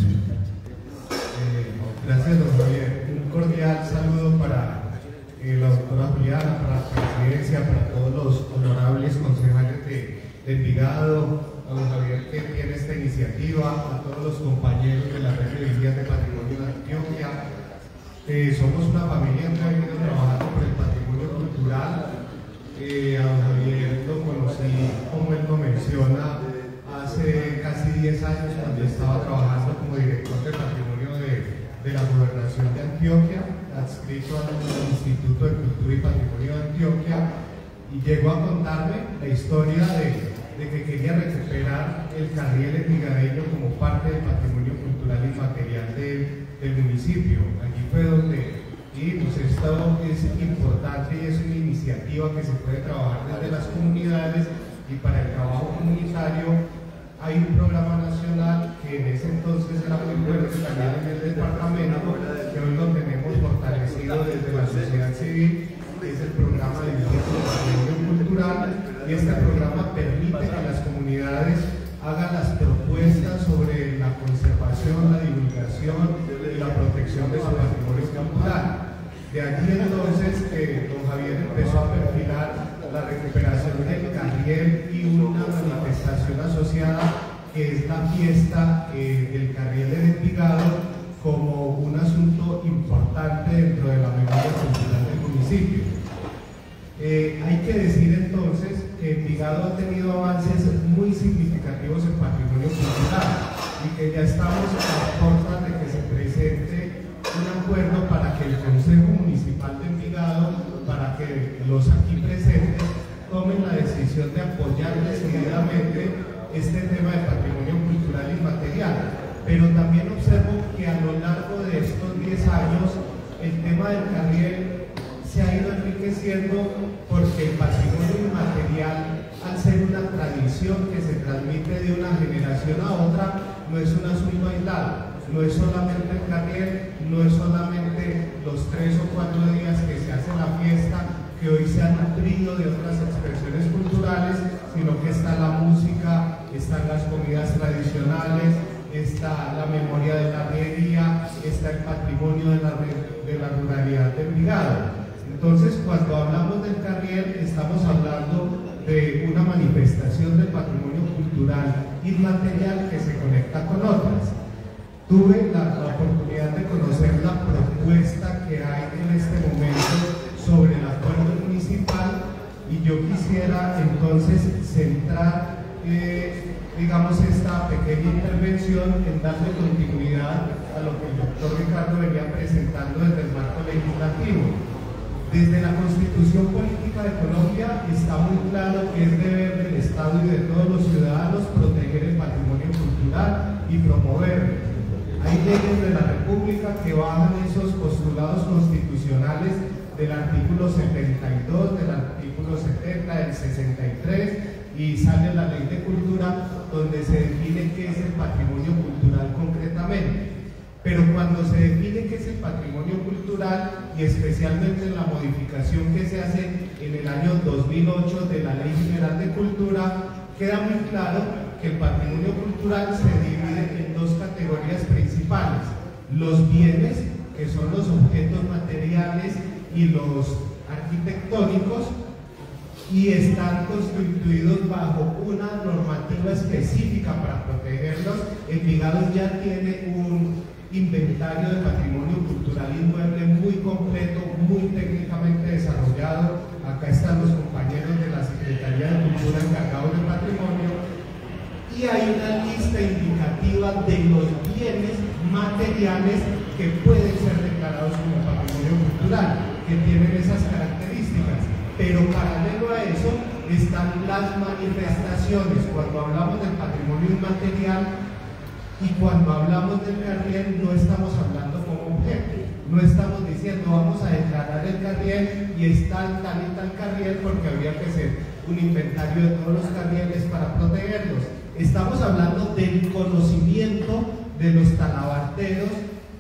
Gracias, don Javier. Un cordial saludo para eh, la doctora Juliana, para la presidencia, para todos los honorables concejales de, de a don Javier que tiene esta iniciativa, a todos los compañeros de la red de guías de patrimonio de Antioquia. Eh, somos una familia que ha venido trabajando por el patrimonio cultural. Eh, a don Javier lo conocí, como él lo menciona, hace casi 10 años cuando estaba trabajando como director de patrimonio de, de la gobernación de Antioquia, adscrito al Instituto de Cultura y Patrimonio de Antioquia, y llegó a contarme la historia de, de que quería recuperar el carriel envigadeño como parte del patrimonio cultural y material del, del municipio. Allí fue donde y pues esto es importante y es una iniciativa que se puede trabajar desde las comunidades y para el trabajo comunitario hay un programa nacional que en ese entonces era muy fuerte también en el departamento, que hoy lo tenemos fortalecido desde la sociedad civil, que es el programa de Patrimonio Cultural, y este programa permite que las comunidades hagan las propuestas sobre la conservación, la divulgación y la protección de su patrimonio cultural. De aquí entonces que don Javier empezó a perfilar la recuperación del carriel y una manifestación asociada que es la fiesta eh, del carriel de Envigado como un asunto importante dentro de la memoria cultural del municipio. Eh, hay que decir entonces que Envigado ha tenido avances muy significativos en patrimonio cultural y que ya estamos a puertas de que se presente un acuerdo para que el Consejo Municipal de Envigado, para que los aquí de apoyar decididamente este tema de patrimonio cultural y material. Pero también observo que a lo largo de estos 10 años el tema del carriel se ha ido enriqueciendo porque el patrimonio inmaterial, al ser una tradición que se transmite de una generación a otra, no es un asunto aislado, no es solamente el carriel, no es solamente los tres o cuatro días que se hace la fiesta, que hoy se han nutrido de otras expresiones culturales, sino que está la música, están las comidas tradicionales, está la memoria de la herrería, está el patrimonio de la, de ruralidad del Envigado. Entonces, cuando hablamos del carriel, estamos hablando de una manifestación del patrimonio cultural inmaterial que se conecta con otras. Tuve la, la oportunidad de conocer la propuesta que hay en este momento y yo quisiera entonces centrar, eh, digamos, esta pequeña intervención en darle continuidad a lo que el doctor Ricardo venía presentando desde el marco legislativo. Desde la Constitución Política de Colombia está muy claro que es deber del Estado y de todos los ciudadanos proteger el patrimonio cultural y promoverlo. Hay leyes de la República que bajan esos postulados constitucionales del artículo 72, del artículo 70, del 63 y sale la ley de cultura donde se define qué es el patrimonio cultural concretamente. Pero cuando se define qué es el patrimonio cultural y especialmente en la modificación que se hace en el año 2008 de la Ley General de Cultura, queda muy claro que el patrimonio cultural se divide en dos categorías principales. Los bienes, que son los objetos materiales y los arquitectónicos, y están constituidos bajo una normativa específica para protegerlos. Envigado ya tiene un inventario de patrimonio cultural inmueble muy completo, muy técnicamente desarrollado. Acá están los compañeros de la Secretaría de Cultura encargados del patrimonio. Y hay una lista indicativa de los bienes materiales que pueden ser declarados como patrimonio cultural, que tienen esas características. Pero paralelo a eso están las manifestaciones. Cuando hablamos del patrimonio inmaterial, y cuando hablamos del carriel no estamos hablando como objeto, no estamos diciendo vamos a declarar el carriel y está tal y tal carriel porque habría que hacer un inventario de todos los carrieles para protegerlos. Estamos hablando del conocimiento de los talabarteros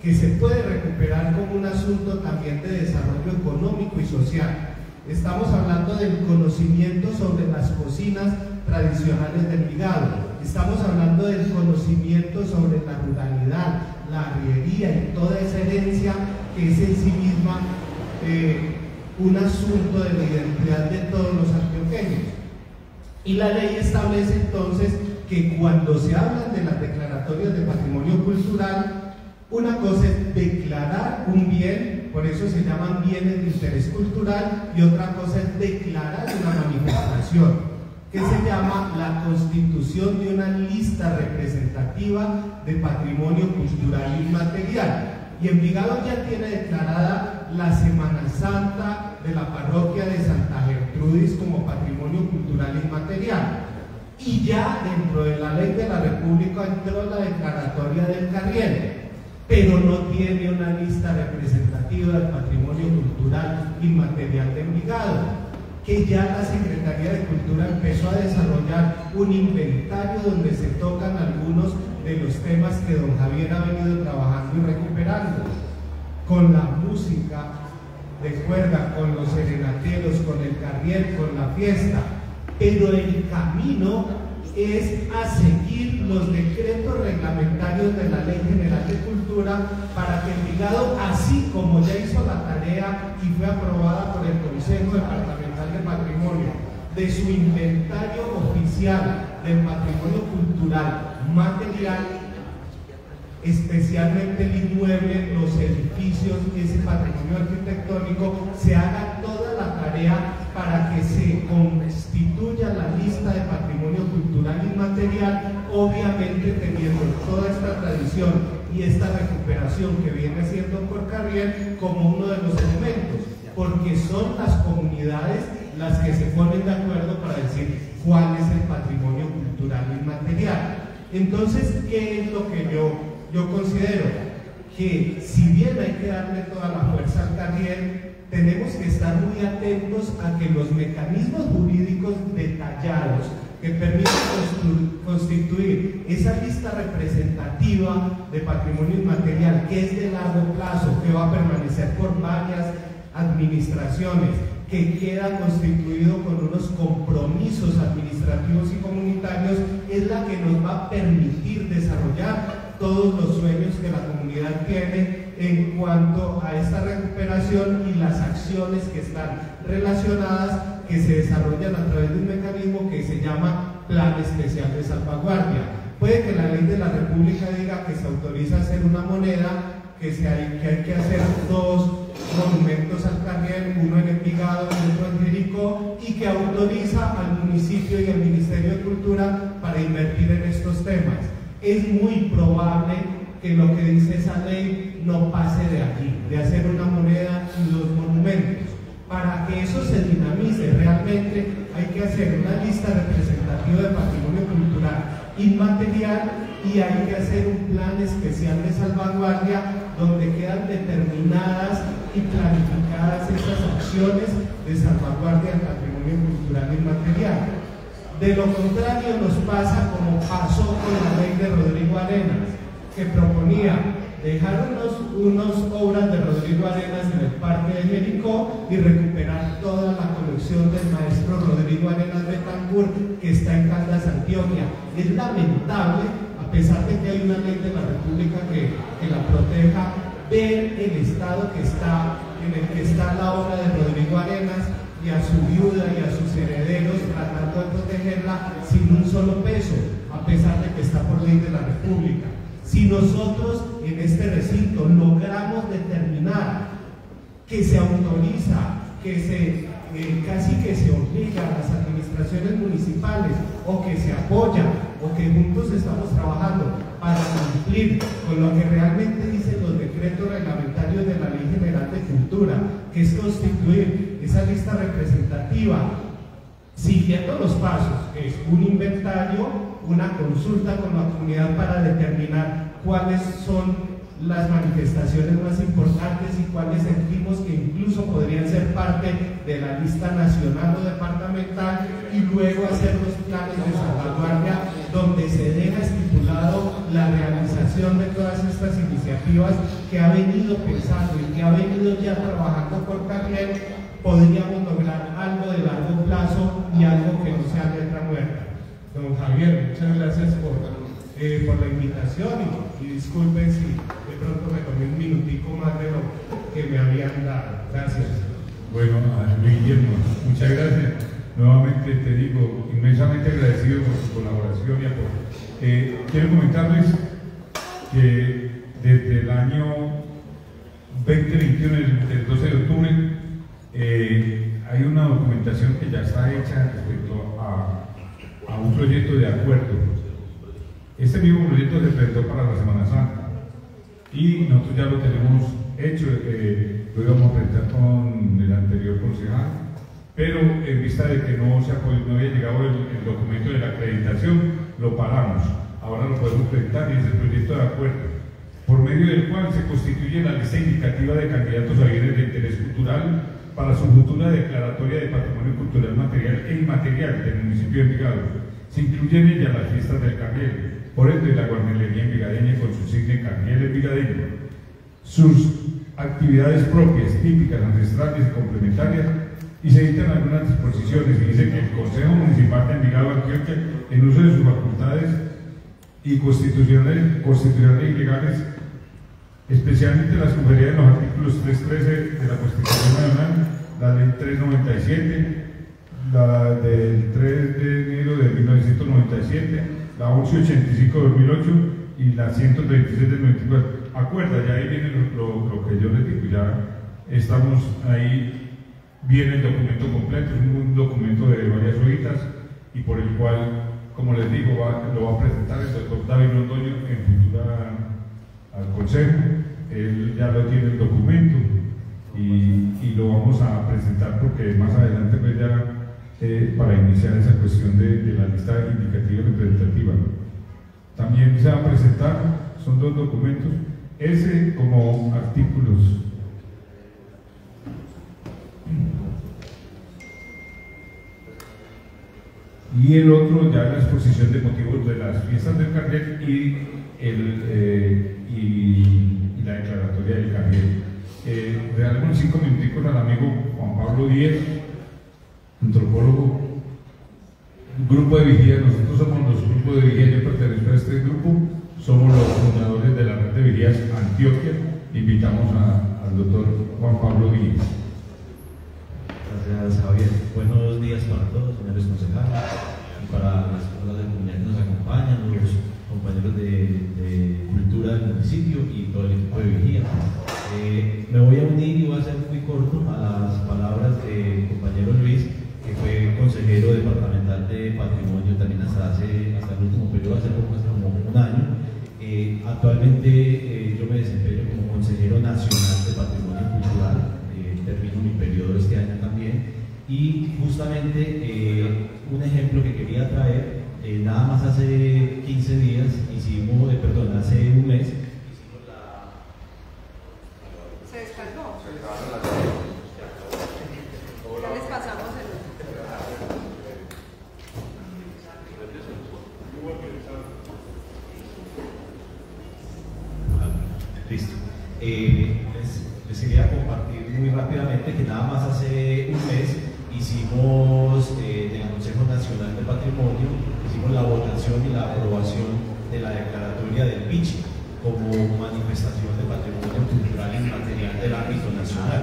que se puede recuperar como un asunto también de desarrollo económico y social. Estamos hablando del conocimiento sobre las cocinas tradicionales del Vigado. Estamos hablando del conocimiento sobre la ruralidad, la arriería y toda esa herencia que es en sí misma eh, un asunto de la identidad de todos los antioqueños. Y la ley establece entonces que cuando se hablan de las declaratorias de patrimonio cultural, una cosa es declarar un bien, por eso se llaman bienes de interés cultural, y otra cosa es declarar una manifestación que se llama la constitución de una lista representativa de patrimonio cultural inmaterial. Y Envigado ya tiene declarada la Semana Santa de la parroquia de Santa Gertrudis como patrimonio cultural inmaterial. Y ya dentro de la ley de la República entró la declaratoria del Carriel, pero no tiene una lista representativa del patrimonio cultural inmaterial de Envigado que ya la Secretaría de Cultura empezó a desarrollar un inventario donde se tocan algunos de los temas que don Javier ha venido trabajando y recuperando, con la música de cuerda, con los serenateros, con el carriel, con la fiesta, pero el camino es a seguir los decretos reglamentarios de la Ley General de Cultura para que el Vigado, así como ya hizo la tarea y fue aprobada por el Consejo Departamental de Patrimonio, de su inventario oficial del patrimonio cultural material, especialmente el inmueble, los edificios, ese patrimonio arquitectónico, se haga toda la tarea para que se constituya la lista de patrimonio cultural inmaterial, obviamente teniendo toda esta tradición y esta recuperación que viene siendo por Carriel como uno de los elementos, porque son las comunidades las que se ponen de acuerdo para decir cuál es el patrimonio cultural inmaterial. Entonces, ¿qué es lo que yo, yo considero? Que si bien hay que darle toda la fuerza al Carriel, tenemos que estar muy atentos a que los mecanismos jurídicos detallados que permiten constituir esa lista representativa de patrimonio inmaterial que es de largo plazo, que va a permanecer por varias administraciones, que queda constituido con unos compromisos administrativos y comunitarios, es la que nos va a permitir desarrollar todos los sueños que la comunidad tiene en cuanto a esta recuperación y las acciones que están relacionadas que se desarrollan a través de un mecanismo que se llama Plan Especial de Salvaguardia. Puede que la ley de la República diga que se autoriza hacer una moneda, que, se hay, que hay que hacer dos monumentos al carriel, uno en Envigado y otro en Jericó, y que autoriza al municipio y al Ministerio de Cultura para invertir en estos temas. Es muy probable que lo que dice esa ley no pase de aquí, de hacer una moneda y los monumentos. Para que eso se dinamice realmente hay que hacer una lista representativa de patrimonio cultural inmaterial y hay que hacer un plan especial de salvaguardia donde quedan determinadas y planificadas estas acciones de salvaguardia del patrimonio cultural y material. De lo contrario nos pasa como pasó con la ley de Rodrigo Arenas, que proponía dejar unos obras de Rodrigo Arenas en el Parque de Jericó y recuperar toda la colección del maestro Rodrigo Arenas Betancourt que está en Caldas, Antioquia. Es lamentable, a pesar de que hay una ley de la República que, que la proteja, ver el estado que está, en el que está la obra de Rodrigo Arenas y a su viuda y a sus herederos tratando de protegerla sin un solo peso, a pesar de que está por ley de la República. Si nosotros en este recinto logramos determinar que se autoriza, que se eh, casi que se obliga a las administraciones municipales o que se apoya o que juntos estamos trabajando para cumplir con lo que realmente dicen los decretos reglamentarios de la Ley General de Cultura, que es constituir esa lista representativa siguiendo los pasos, que es un inventario, una consulta con la comunidad para determinar cuáles son las manifestaciones más importantes y cuáles sentimos que incluso podrían ser parte de la lista nacional o departamental y luego hacer los planes de salvaguardia donde se deja estipulado la realización de todas estas iniciativas que ha venido pensando y que ha venido ya trabajando por Carriel, podríamos lograr algo de largo plazo y algo que no sea letra muerta. Don Javier, muchas gracias por, eh, la invitación y, disculpen si de pronto me tomé un minutico más de lo que me habían dado. Gracias. Bueno, Guillermo, muchas gracias. Nuevamente te digo, inmensamente agradecido por su colaboración y apoyo. Eh, quiero comentarles que desde el año 2021, el, el 12 de octubre, eh, hay una documentación que ya está hecha respecto a, a un proyecto de acuerdo. Este mismo proyecto se presentó para la Semana Santa y nosotros ya lo tenemos hecho, eh, lo íbamos a presentar con el anterior concejal, pero en vista de que no, se no había llegado el, el, documento de la acreditación, lo paramos. Ahora lo podemos presentar y es el proyecto de acuerdo, por medio del cual se constituye la lista indicativa de candidatos a bienes de interés cultural para su futura declaratoria de patrimonio cultural material e inmaterial del municipio de Envigado. Se incluyen en ella las fiestas del Carriel, por ende la guarnelería envigadeña con su signo Carriel envigadeño, sus actividades propias, típicas, ancestrales y complementarias, y se dictan algunas disposiciones y dice que el Consejo Municipal de Envigado Antioquia, en uso de sus facultades y constitucionales, constitucionales y legales, especialmente las conferencias de los artículos 313 de la Constitución Nacional, la ley 397, la del 3 de enero de 1997, la 1185 de 2008 y la 136 de 94. Acuerda, ya ahí viene lo, que yo les digo, ya estamos ahí, viene el documento completo, es un documento de varias hojitas y por el cual, como les digo, lo va a presentar el doctor David Londoño en futura al Consejo, él ya lo tiene el documento y, y lo vamos a presentar porque más adelante pues ya eh, para iniciar esa cuestión de, la lista indicativa representativa. También se va a presentar, son dos documentos, ese como artículos. Y el otro ya la exposición de motivos de las fiestas del carnet y, el, eh, y, y, la declaratoria del carnet. Eh, unos cinco minuticos al amigo Juan Pablo Díez, antropólogo, grupo de vigía, nosotros somos los grupos de vigía, yo pertenezco a este grupo, somos los fundadores de la red de vigías Antioquia, invitamos al doctor Juan Pablo Díaz. Gracias Javier, buenos días para todos, señores concejales, para las personas de comunidad que nos acompañan, los compañeros de, de cultura del municipio y todo el equipo de vigía. Eh, me voy a unir y voy a ser muy corto a las palabras del compañero Luis, que fue consejero departamental de patrimonio también hasta, hace, hasta el último periodo, hace poco, hasta como un año. Eh, actualmente eh, yo me desempeño como consejero nacional de patrimonio cultural, eh, termino mi periodo este año también, y justamente un ejemplo que quería traer, nada más hace 15 días hicimos, eh, perdón, hace un mes, Se descargó. Ya les pasamos el. Listo. Eh, les, les quería compartir muy rápidamente que nada más hace un mes hicimos eh, del Consejo Nacional de Patrimonio, hicimos la votación y la aprobación de la declaratoria del PICHI como manifestación de patrimonio cultural y material del ámbito nacional.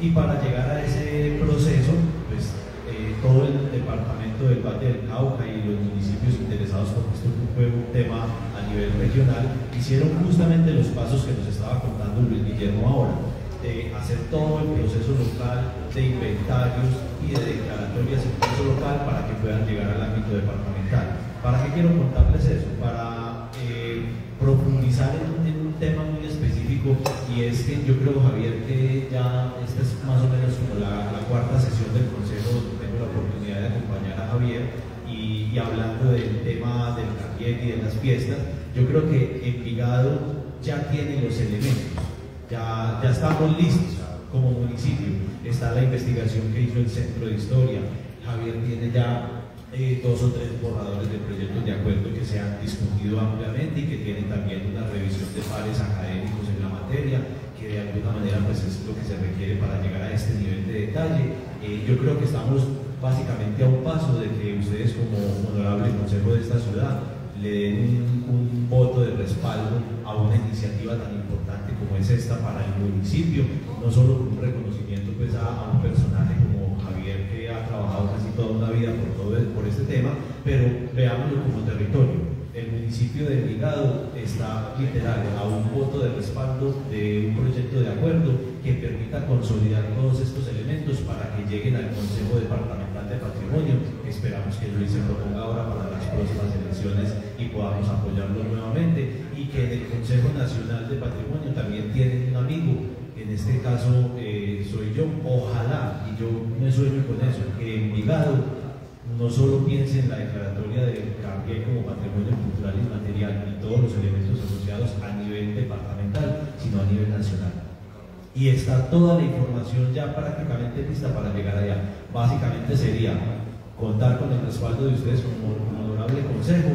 Y para llegar a ese proceso, pues eh, todo el departamento del Valle del Cauca y los municipios interesados, porque esto fue un tema a nivel regional, hicieron justamente los pasos que nos estaba contando Luis Guillermo ahora, de hacer todo el proceso local de inventarios y de declaratorias en proceso local para que puedan llegar al ámbito departamental. ¿Para qué quiero contarles eso? Para eh, profundizar en, en un tema muy específico y es que yo creo, Javier, que ya esta es más o menos como la, la cuarta sesión del Consejo donde tengo la oportunidad de acompañar a Javier y, y hablando del Carriel y de las fiestas, yo creo que Envigado ya tiene los elementos, ya, ya estamos listos como municipio. Está la investigación que hizo el Centro de Historia. Javier tiene ya eh, dos o tres borradores de proyectos de acuerdo que se han discutido ampliamente y que tienen también una revisión de pares académicos en la materia, que de alguna manera pues es lo que se requiere para llegar a este nivel de detalle. Eh, yo creo que estamos básicamente a un paso de que ustedes como honorable consejo de esta ciudad le den un, voto de respaldo a una iniciativa tan importante como es esta para el municipio, no solo un reconocimiento pues, a, un personaje como Javier que ha trabajado casi toda una vida por, todo por este tema, pero veámoslo como territorio. El municipio de Envigado está literal a un voto de respaldo de un proyecto de acuerdo que permita consolidar todos estos elementos para que lleguen al Consejo Departamental de Patrimonio, esperamos que Luis se proponga ahora para las próximas elecciones y podamos apoyarlo nuevamente, y que el Consejo Nacional de Patrimonio también tienen un amigo, en este caso eh, soy yo, ojalá, y yo me sueño con eso, que Envigado no solo piense en la declaratoria de Cambié como patrimonio cultural y material y todos los elementos asociados a nivel departamental, sino a nivel nacional. Y está toda la información ya prácticamente lista para llegar allá. Básicamente sería contar con el respaldo de ustedes como honorable consejo,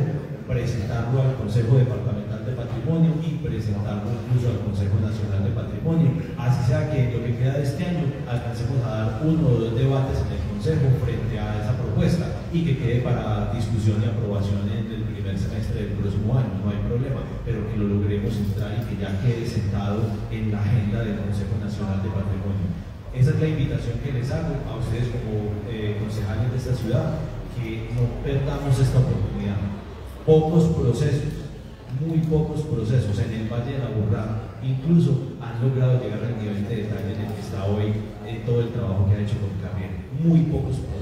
presentarlo al Consejo Departamental de Patrimonio y presentarlo incluso al Consejo Nacional de Patrimonio. Así sea que lo que queda de este año alcancemos a dar uno o dos debates en el Consejo frente a esa propuesta y que quede para discusión y aprobación en no hay problema, pero que lo logremos entrar y que ya quede sentado en la agenda del Consejo Nacional de Patrimonio. Esa es la invitación que les hago a ustedes como eh, concejales de esta ciudad, que no perdamos esta oportunidad. Pocos procesos, muy pocos procesos en el Valle de la Burrá, incluso han logrado llegar al nivel de detalle en el que está hoy en todo el trabajo que ha hecho con Gabriel. Muy pocos procesos.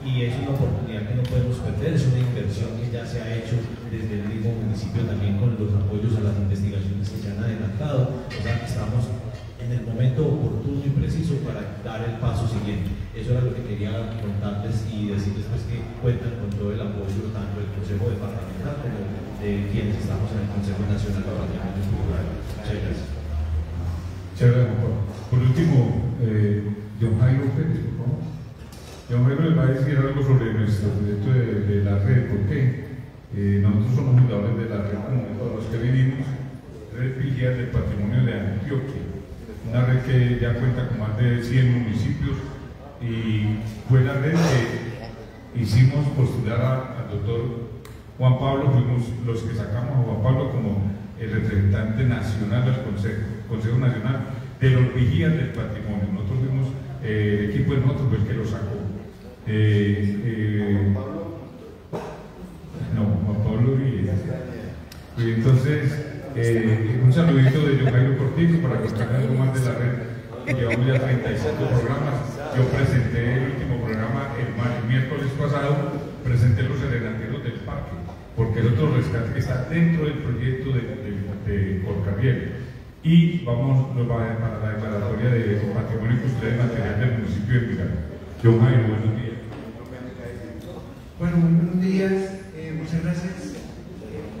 Y es una oportunidad que no podemos perder, es una inversión que ya se ha hecho desde el mismo municipio también con los apoyos a las investigaciones que se han adelantado. O sea que estamos en el momento oportuno y preciso para dar el paso siguiente. Eso era lo que quería contarles y decirles pues, que cuentan con todo el apoyo tanto del Consejo Departamental como de quienes estamos en el Consejo Nacional de Patrimonio Cultural. Muchas gracias. Juan Pablo. Por último, eh, John Jairo Pérez, por favor. John Jairo les va a decir algo sobre nuestro proyecto de, la red, ¿por qué? Eh, nosotros somos fundadores de la red, como todos los que vivimos, Red Vigía del Patrimonio de Antioquia, una red que ya cuenta con más de 100 municipios y fue la red que hicimos postular al doctor Juan Pablo, fuimos los que sacamos a Juan Pablo como el representante nacional del Consejo, Nacional de los Vigías del Patrimonio. Nosotros fuimos, eh, el equipo de nosotros el que lo sacó. Eh, eh, no, Juan Pablo. Y entonces, eh, un saludito de John Jairo Cortico para contar algo más de la red. Llevamos ya 35 programas. Yo presenté el último programa el, el miércoles pasado, presenté los eleganteros del parque, porque es otro rescate que está dentro del proyecto de, de, de. Y vamos para la declaratoria de patrimonio cultural y material del municipio de Pilar. John Jairo, buenos días. Bueno, muy buenos días, eh, muchas gracias.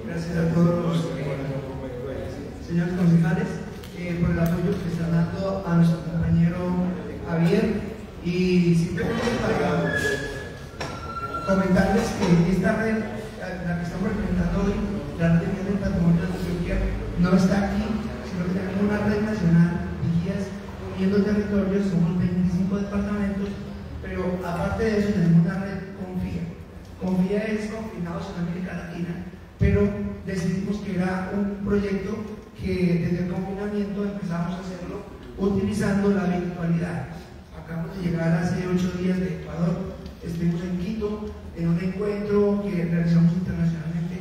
gracias a todos los eh, señores concejales eh, por el apoyo que están dando a nuestro compañero Javier y simplemente para comentarles que esta red, la, la que estamos representando hoy, la red de Guías del patrimonio de Antioquia, no está aquí, sino que tenemos una red nacional de guías uniendo territorios, somos 25 departamentos, pero aparte de eso tenemos una red Confía. Confía es confinados en América Latina, pero decidimos que era un proyecto que desde el confinamiento empezamos a hacerlo utilizando la virtualidad. Acabamos de llegar hace ocho días de Ecuador, estuvimos en Quito en un encuentro que realizamos internacionalmente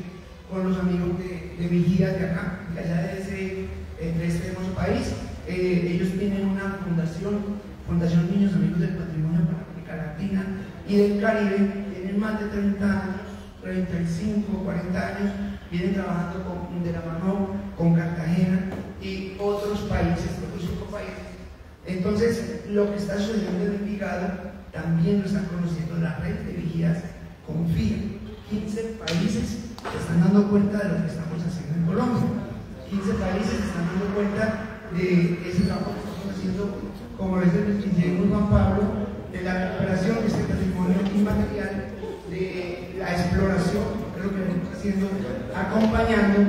con los amigos de, de vigías de acá, de allá de, ese, eh, de este hermoso país. Eh, ellos tienen una fundación, Fundación Niños Amigos del Patrimonio para América Latina y del Caribe, tienen más de 30 años, 35, 40 años, vienen trabajando con, de la mano con Cartagena y otros países, otros cinco países. Entonces, lo que está sucediendo en Envigado también lo está conociendo la red de vigías Confía. 15 países se están dando cuenta de lo que estamos haciendo en Colombia. 15 países se están dando cuenta de ese trabajo que estamos haciendo, como lo dice el presidente Juan Pablo, de la recuperación de este patrimonio inmaterial, de la exploración, que es lo que venimos haciendo, acompañando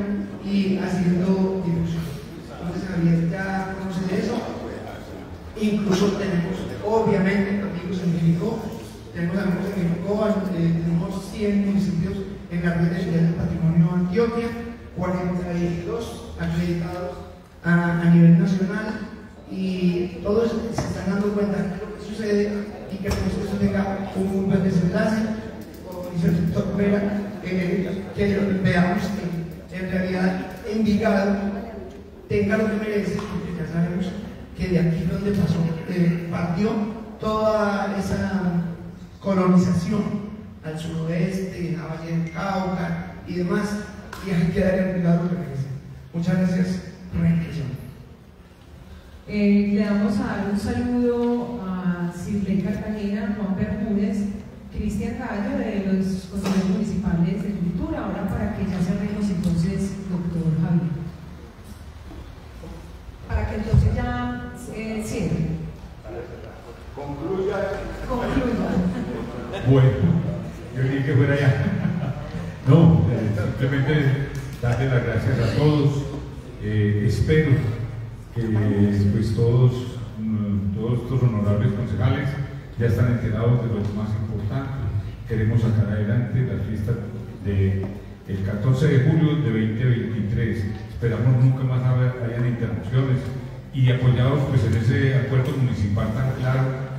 y haciendo difusión. Entonces, Javier ya conoce de eso. Incluso tenemos, obviamente, amigos en México, tenemos amigos en México, eh, tenemos 100 municipios en la red del patrimonio Antioquia, 42 acreditados a, a nivel nacional y todos se están dando cuenta de lo que sucede y que eso tenga un buen desenlace, como dice el doctor Vera, eh, que veamos que en realidad Envigado tenga lo que merece, porque ya sabemos que de aquí donde pasó, eh, partió toda esa colonización al suroeste, a Valle del Cauca y demás, y hay que darle Envigado lo que merece. Muchas gracias por la invitación. Eh, le damos a dar un saludo a Silvia Cartagena, Juan Bermúdez, Cristian Gallo de los consejos municipales de cultura, ahora para que ya cerremos entonces, doctor Javier. Para que entonces ya eh, cierre. Concluya. Concluya. Bueno, yo dije que fuera ya. No, eh, simplemente darle las gracias a todos. Eh, espero que pues, todos, mm, todos estos honorables concejales ya están enterados de lo más importante. Queremos sacar adelante las fiestas del 14 de julio de 2023. Esperamos nunca más haber, hayan interrupciones y apoyados pues, en ese acuerdo municipal tan claro,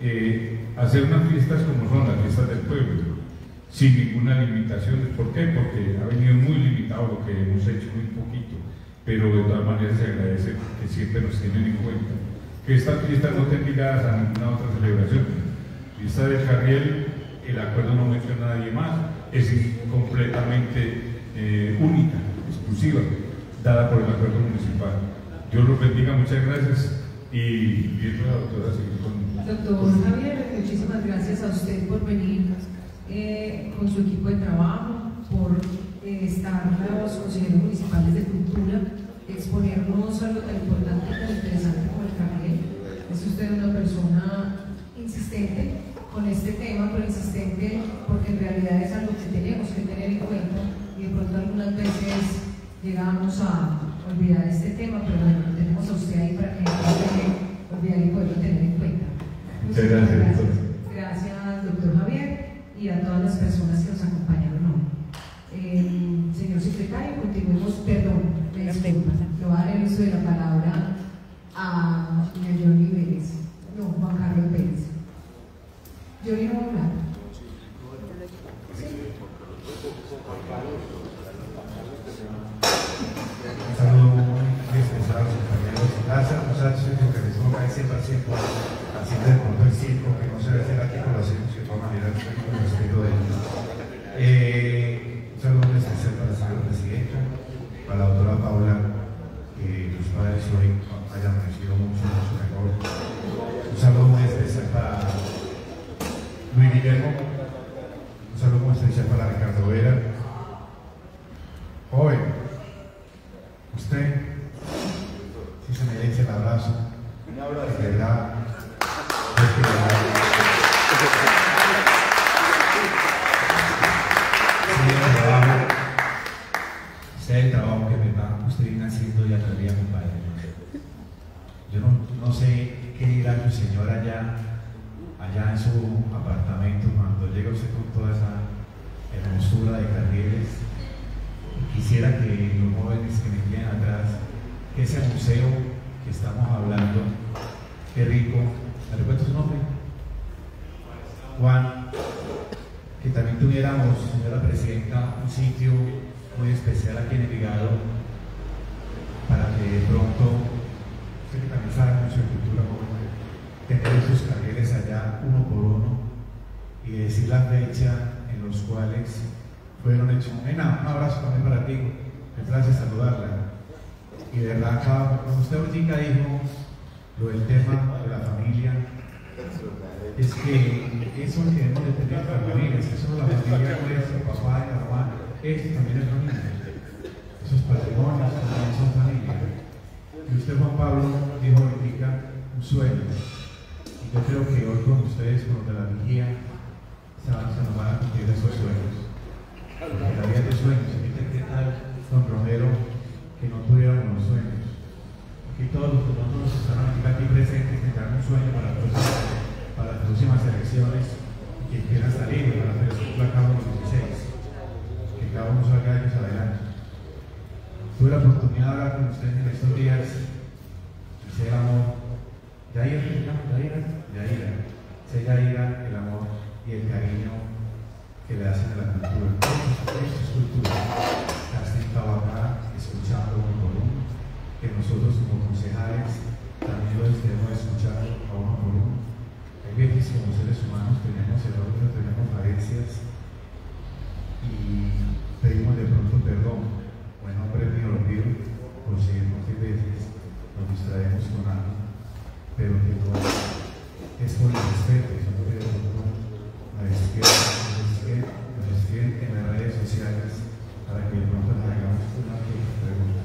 eh, hacer unas fiestas como son las fiestas del pueblo, sin ninguna limitación. ¿Por qué? Porque ha venido muy limitado lo que hemos hecho, muy poquito, pero de todas maneras se agradece que siempre nos tienen en cuenta. Que estas fiestas no estén ligadas a ninguna otra celebración. Fiesta del Carriel, el acuerdo no menciona a nadie más, es completamente eh, única, exclusiva, dada por el acuerdo municipal. Dios los bendiga, muchas gracias y bien la doctora seguir con Doctor Javier, muchísimas gracias a usted por venir eh, con su equipo de trabajo, por eh, estar los consejeros municipales de cultura, exponernos a algo tan importante y tan interesante como el Carriel. Es usted una persona insistente con este tema, pero insistente porque en realidad es algo que tenemos que tener en cuenta y de pronto algunas veces llegamos a olvidar este tema, pero bueno, tenemos a usted ahí para que no se olvidar y poderlo tener en cuenta. Muchas gracias, doctor. Gracias, doctor Javier, y a todas las personas que nos acompañaron hoy. Eh, señor secretario, continuemos, perdón, me disculpa, le voy a dar el uso de la palabra a Johnny Vélez, no, Juan Carlos Pérez. Johnny no va a hablar. Lo del tema de la familia, es que eso es que debemos de tener la familia, es la familia no es el papá y la mamá, esto también es familia. Esos patrimonios también son familia. Y usted, Juan Pablo, dijo ahorita un sueño. Y yo creo que hoy con ustedes, con la vigía, se, van, a cumplir esos sueños. Porque la vida de sueños, qué tal, don Romero, que no tuviéramos los sueños. Aquí todos los que nosotros están aquí presentes tendrán un sueño para, los, las próximas elecciones y que quieran salir para hacer su placa 16. Que cada uno salga de ellos adelante. Tuve la oportunidad de hablar con ustedes en estos días y sé el amor. Yaira, Yaira, Yaira. Sé Yaira, el amor y el cariño que le hacen a la cultura. Esto es cultura. Estar sentado acá, escuchando uno por uno, que nosotros como concejales también lo estemos escuchando a uno por uno. Hay veces como seres humanos tenemos errores, tenemos carencias y pedimos de pronto perdón. Bueno, nombre mío lo pido, si muchas veces nos distraemos con algo, pero que no es por el respeto, sino que de pronto la izquierda, nos escriben, en las redes sociales para que de pronto nos hagamos una que pregunta.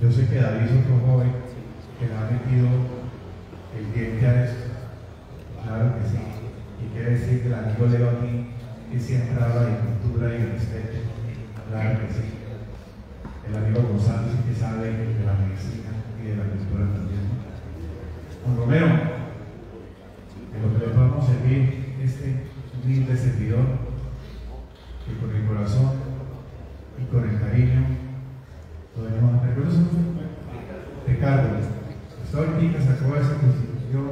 Yo sé que David es otro joven que le ha metido el diente a esto, claro que sí, y quiere decir que el amigo Leo aquí que siempre habla de cultura y de respeto, claro que sí. El amigo Gonzalo sí que sabe de la medicina y de la cultura también. Juan Romero, en lo que le podamos servir este humilde servidor, que con el corazón y con el cariño lo venimos a ¿Recuerdas su nombre? Ricardo, usted ahorita sacó esa constitución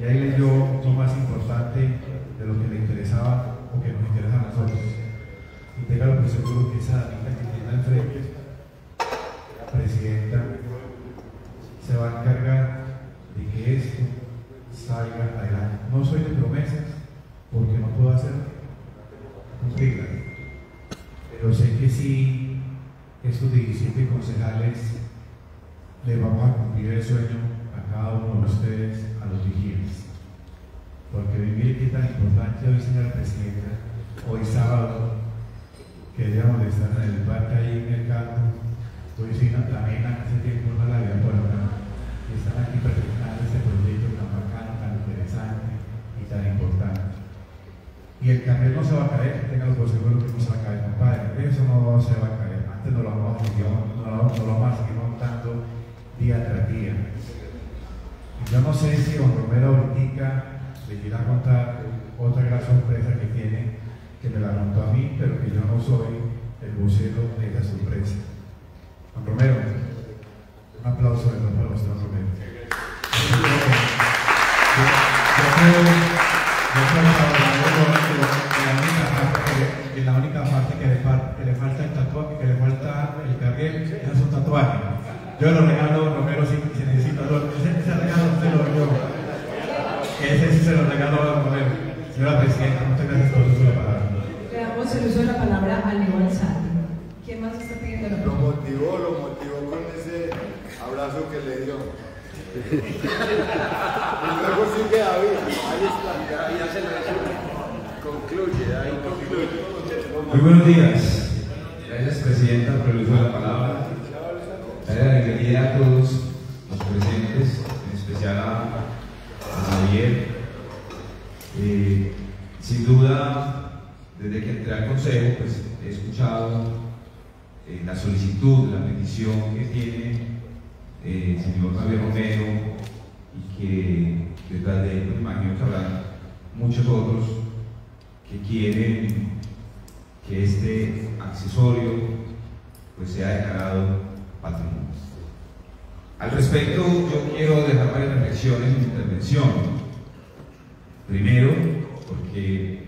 y ahí leyó lo más importante de lo que le interesaba o que nos interesa a nosotros. Y téngalo por seguro que esa amiga que tiene al frente, la presidenta, se va a encargar de que esto salga adelante. No soy de promesas porque no puedo hacer cumplirlas, pero sé que si estos 17 concejales le vamos a cumplir el sueño a cada uno de ustedes, a los vigías. Porque vivir qué tan importante hoy, señora Presidenta, hoy sábado, que debíamos de estar en el parque ahí en el campo, hoy sí, también hace tiempo no la había por acá, y están aquí presentando este proyecto tan bacano, tan interesante y tan importante. Y el carril no se va a caer, ténganlo por seguro que no se va a caer, compadre, eso no se va a caer, antes no lo vamos lo, vamos a seguir montando día tras día. Yo no sé si don Romero ahorita le quiera contar otra gran sorpresa que tiene, que me la contó a mí, pero que yo no soy el vocero de esa sorpresa. Don Romero, un aplauso de para usted, don Romero. Yo creo, que la única parte la que le falta el tatuaje, que le falta el carguel, tatuaje. Yo lo regalo, Romero, si, si necesita, lo- ese, ese regalo usted lo yo. Ese sí se lo regalo a Romero. Señora Presidenta, muchas gracias por su palabra. Le damos el uso de la palabra a Leo Alzate. ¿Quién más está pidiendo la Lo palabra? motivó, lo motivó con ese abrazo que le dio. y luego sigue David. Ahí está, ya, ya se lo. Concluye, ahí concluye. Muy buenos días. Gracias, Presidenta, por el uso de la palabra. A todos los presentes, en especial a, Javier. Eh, sin duda, desde que entré al Consejo, pues he escuchado eh, la solicitud, la petición que tiene eh, el señor Javier Romero y que detrás de él, pues, imagino que habrá muchos otros que quieren que este accesorio pues sea declarado patrimonio. Al respecto, yo quiero dejar varias reflexiones en mi intervención. Primero, porque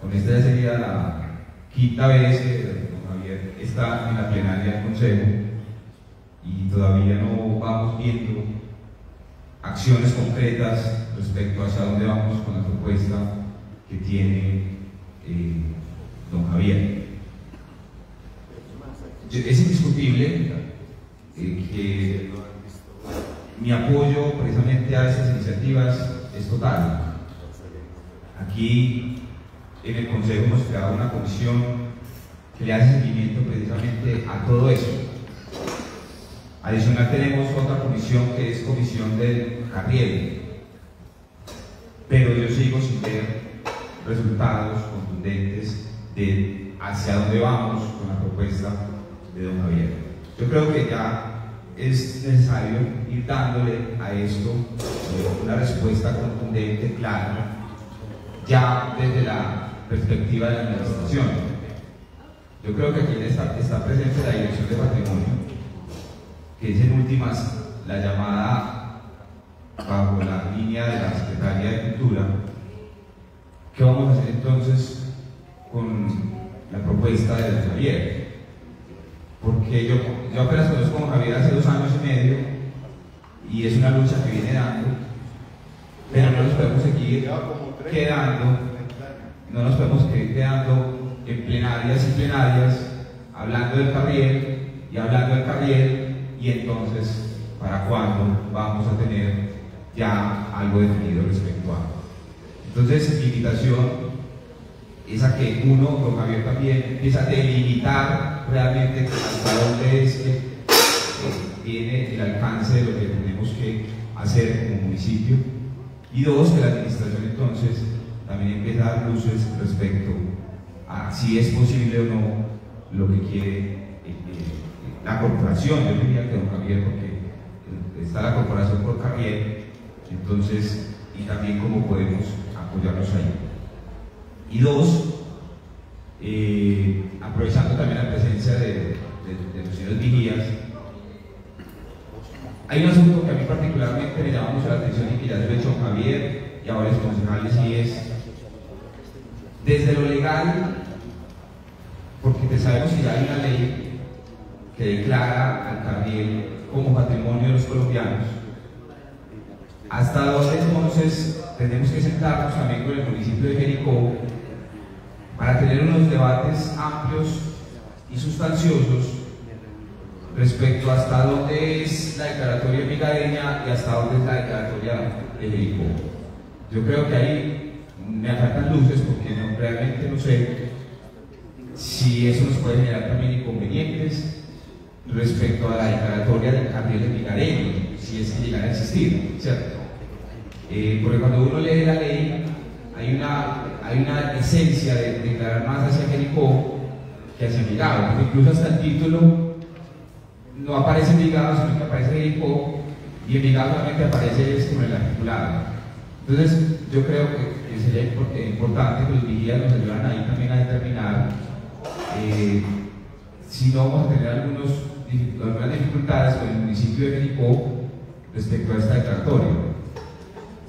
con esta ya sería la quinta vez que don Javier está en la plenaria del Consejo y todavía no vamos viendo acciones concretas respecto hacia dónde vamos con la propuesta que tiene eh, don Javier. Es indiscutible eh, que mi apoyo precisamente a estas iniciativas es total. Aquí en el Consejo hemos creado una comisión que le hace seguimiento precisamente a todo eso. Adicional tenemos otra comisión que es comisión del Carriel, pero yo sigo sin ver resultados contundentes de hacia dónde vamos con la propuesta de don Javier. Yo creo que ya es necesario ir dándole a esto eh, una respuesta contundente, clara, ya desde la perspectiva de la administración. Yo creo que aquí está, presente la Dirección de Patrimonio, que es en últimas la llamada bajo la línea de la Secretaría de Cultura. ¿Qué vamos a hacer entonces con la propuesta de Javier? Porque yo, yo apenas conozco a Javier hace dos años y medio y es una lucha que viene dando, pero no nos podemos seguir quedando, no nos podemos seguir quedando en plenarias y plenarias hablando del carriel y hablando del carriel y entonces para cuándo vamos a tener ya algo definido respecto a. Entonces mi invitación es a que uno, don Javier también, empieza a delimitar realmente hasta dónde es que tiene el alcance de lo que tenemos que hacer como municipio. Y dos, que la administración entonces también empieza a dar luces respecto a si es posible o no lo que quiere eh, eh, la corporación. Yo diría que don Javier, porque está la corporación por Javier, entonces, y también cómo podemos apoyarnos ahí. Y dos, eh, aprovechando también la presencia de, los señores vigías, hay un asunto que a mí particularmente me llama mucho la atención y que ya se lo he hecho a Javier y a varios concejales y es desde lo legal, porque sabemos que ya hay una ley que declara al carriel como patrimonio de los colombianos, hasta dónde entonces tenemos que sentarnos también con el municipio de Jericó para tener unos debates amplios y sustanciosos respecto hasta dónde es la declaratoria migareña y hasta dónde es la declaratoria de Jericó. Yo creo que ahí me faltan luces porque no, realmente no sé si eso nos puede generar también inconvenientes respecto a la declaratoria del carril de migareño, si es que llegara a existir, ¿cierto? Eh, porque cuando uno lee la ley hay una, hay una esencia de declarar más hacia Jericó que hacia Envigado, porque incluso hasta el título no aparece Envigado, sino que aparece Jericó, y Envigado solamente aparece es como el articulado. Entonces, yo creo que, sería importante que los vigías nos ayudaran ahí también a determinar eh, si no vamos a tener algunos, algunas dificultades con el municipio de Jericó respecto a esta declaratoria.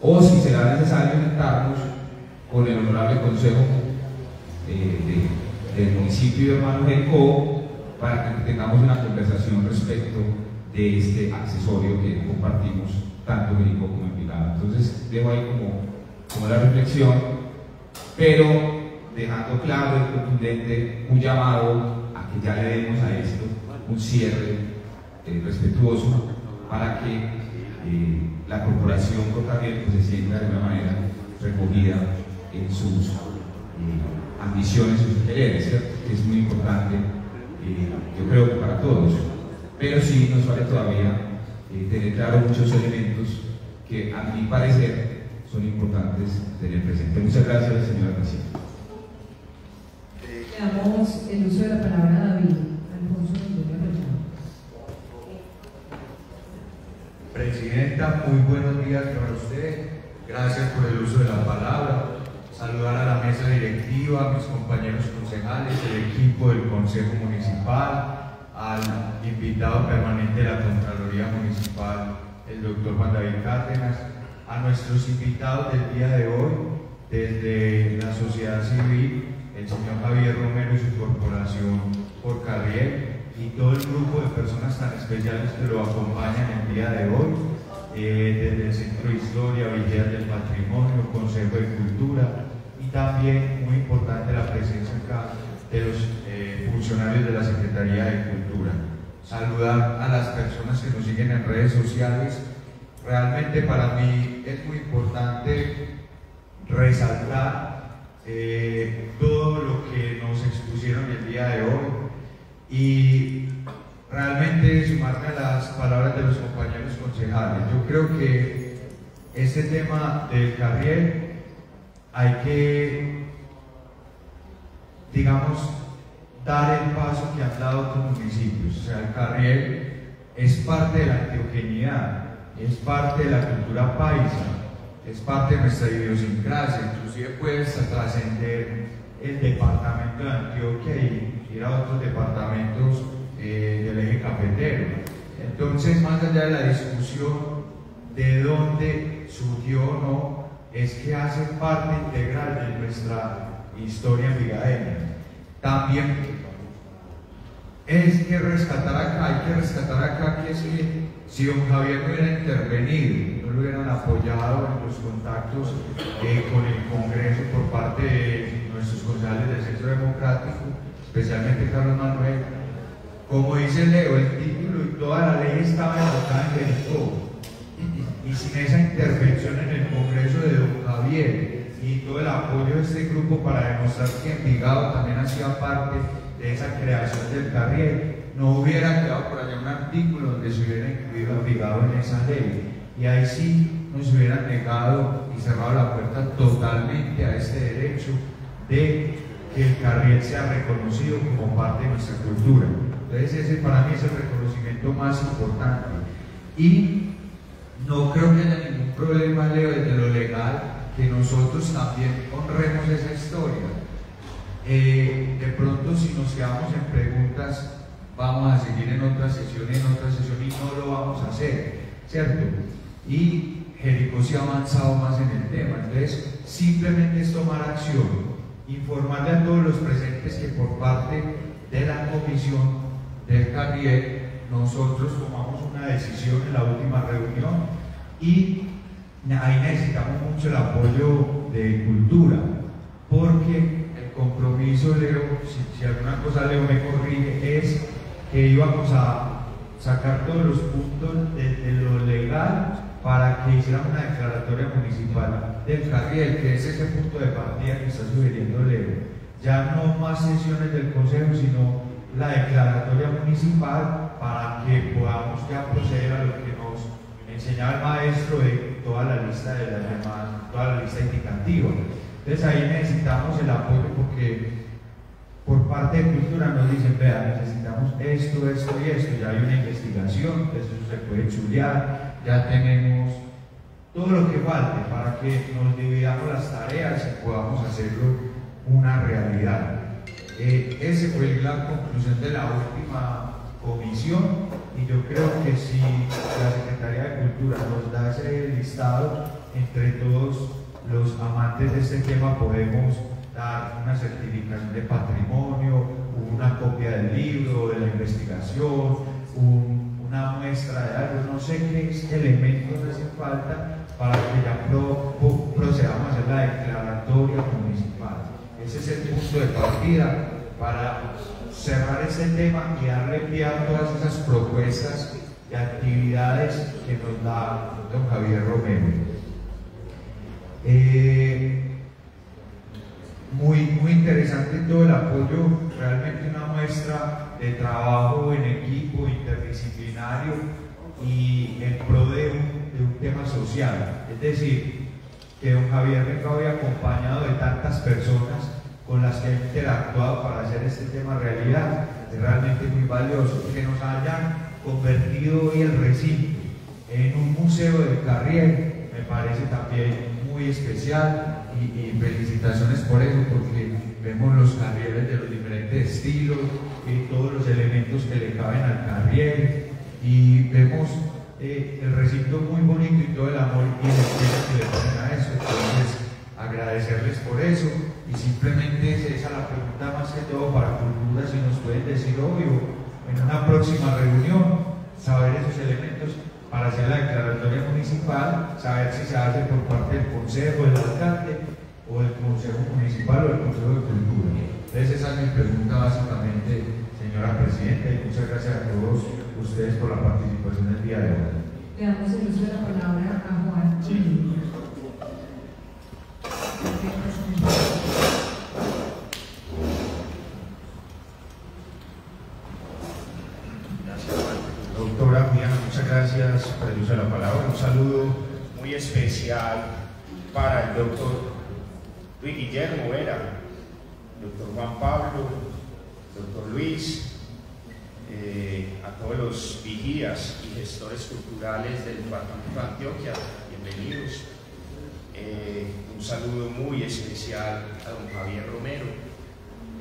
O si será necesario sentarnos con el honorable consejo eh, de, del municipio de Hermano Jericó para que tengamos una conversación respecto de este accesorio que compartimos tanto Jericó como Envigado. Entonces, dejo ahí como, como la reflexión, pero dejando claro y contundente un llamado a que ya le demos a esto un cierre eh, respetuoso para que eh, la corporación también pues, se sienta de una manera recogida en sus eh, ambiciones y sus quereres, que es muy importante, eh, yo creo que para todos. Pero sí nos vale todavía eh, tener claro muchos elementos que a mi parecer son importantes tener presente. Muchas gracias, señora presidenta. Le damos el uso de la palabra a David Alfonso. Presidenta, muy buenos días para usted. Gracias por el uso de la palabra. Saludar a la mesa directiva, a mis compañeros concejales, el equipo del Consejo Municipal, al invitado permanente de la Contraloría Municipal, el doctor Juan David Cárdenas, a nuestros invitados del día de hoy, desde la sociedad civil, el señor Javier Romero y su corporación por Carriel, y todo el grupo de personas tan especiales que lo acompañan el día de hoy, eh, desde el Centro de Historia, Villas del Patrimonio, Consejo de Cultura también, muy importante, la presencia acá de los eh, funcionarios de la Secretaría de Cultura. Saludar a las personas que nos siguen en redes sociales. Realmente para mí es muy importante resaltar eh, todo lo que nos expusieron el día de hoy y realmente sumarme a las palabras de los compañeros concejales. Yo creo que este tema del carriel hay que, digamos, dar el paso que han dado otros municipios. O sea, el carriel es parte de la antioqueñidad, es parte de la cultura paisa, es parte de nuestra idiosincrasia, inclusive puede hasta trascender el departamento de Antioquia y ir a otros departamentos eh, del eje cafetero. Entonces, más allá de la discusión de dónde surgió o no, es que hace parte integral de nuestra historia envigadeña. También es que rescatar acá, hay que rescatar acá que si don Javier no hubiera intervenido, no lo hubieran apoyado en los contactos eh, con el Congreso por parte de nuestros concejales del Centro Democrático, especialmente Carlos Manuel, como dice Leo, el título y toda la ley estaba enmarcada en Jericó. Y sin esa intervención en el Congreso de don Javier y todo el apoyo de este grupo para demostrar que Envigado también hacía parte de esa creación del carriel, no hubiera quedado por allá un artículo donde se hubiera incluido Envigado en esa ley. Y ahí sí nos hubieran negado y cerrado la puerta totalmente a este derecho de que el carriel sea reconocido como parte de nuestra cultura. Entonces ese para mí es el reconocimiento más importante. Y no creo que haya ningún problema, Leo, desde lo legal, que nosotros también honremos esa historia. Eh, de pronto si nos quedamos en preguntas, vamos a seguir en otra sesión, en otra sesión y no lo vamos a hacer, ¿cierto? Y Jericó se ha avanzado más en el tema, entonces simplemente es tomar acción, informarle a todos los presentes que por parte de la comisión del Carriel nosotros tomamos una decisión en la última reunión y ahí necesitamos mucho el apoyo de cultura, porque el compromiso, Leo, si, alguna cosa Leo me corrige, es que íbamos a sacar todos los puntos de, de lo legal para que hiciéramos una declaratoria municipal del carriel, que es ese punto de partida que está sugiriendo Leo. Ya no más sesiones del Consejo, sino la declaratoria municipal para que podamos ya proceder a lo que enseñaba el maestro de toda la lista de las demás, toda la lista indicativa. Entonces ahí necesitamos el apoyo porque por parte de cultura nos dicen, vea, necesitamos esto, esto y esto, ya hay una investigación, eso se puede chulear, ya tenemos todo lo que falte para que nos dividamos las tareas y podamos hacerlo una realidad. Eh, esa fue la conclusión de la última comisión y yo creo que si la Cultura nos da ese listado, entre todos los amantes de este tema podemos dar una certificación de patrimonio, una copia del libro, de la investigación, un, una muestra de algo, no sé qué elementos hacen falta para que ya pro, pro, procedamos a hacer la declaratoria municipal. Ese es el punto de partida para cerrar ese tema y darle pie a todas esas propuestas y actividades que nos da don Javier Romero. Eh, muy, muy interesante todo el apoyo, realmente una muestra de trabajo en equipo interdisciplinario y en pro de un, de un tema social. Es decir, que don Javier venga hoy acompañado de tantas personas con las que ha interactuado para hacer este tema realidad. Es realmente muy valioso que nos hayan convertido hoy el recinto en un museo del Carriel, me parece también muy especial y, felicitaciones por eso, porque vemos los carrieles de los diferentes estilos, y todos los elementos que le caben al carriel. Y vemos eh, el recinto muy bonito y todo el amor y el esfuerzo que le ponen a eso. Entonces, agradecerles por eso. Y simplemente es esa la pregunta más que todo para cultura, si nos pueden decir hoy o en una próxima reunión, saber esos elementos para hacer la declaratoria municipal, saber si se hace por parte del consejo, del alcalde o del consejo municipal o del consejo de cultura. Entonces esa es mi pregunta básicamente, señora presidenta, y muchas gracias a todos ustedes por la participación el día de hoy. Le damos el uso de la palabra a Juan. Doctora Juliana, muchas gracias por el uso de la palabra. Un saludo muy especial para el doctor Luis Guillermo Vera, doctor Juan Pablo, doctor Luis, eh, a todos los vigías y gestores culturales del Departamento de Antioquia, bienvenidos. Eh, un saludo muy especial a don Javier Romero.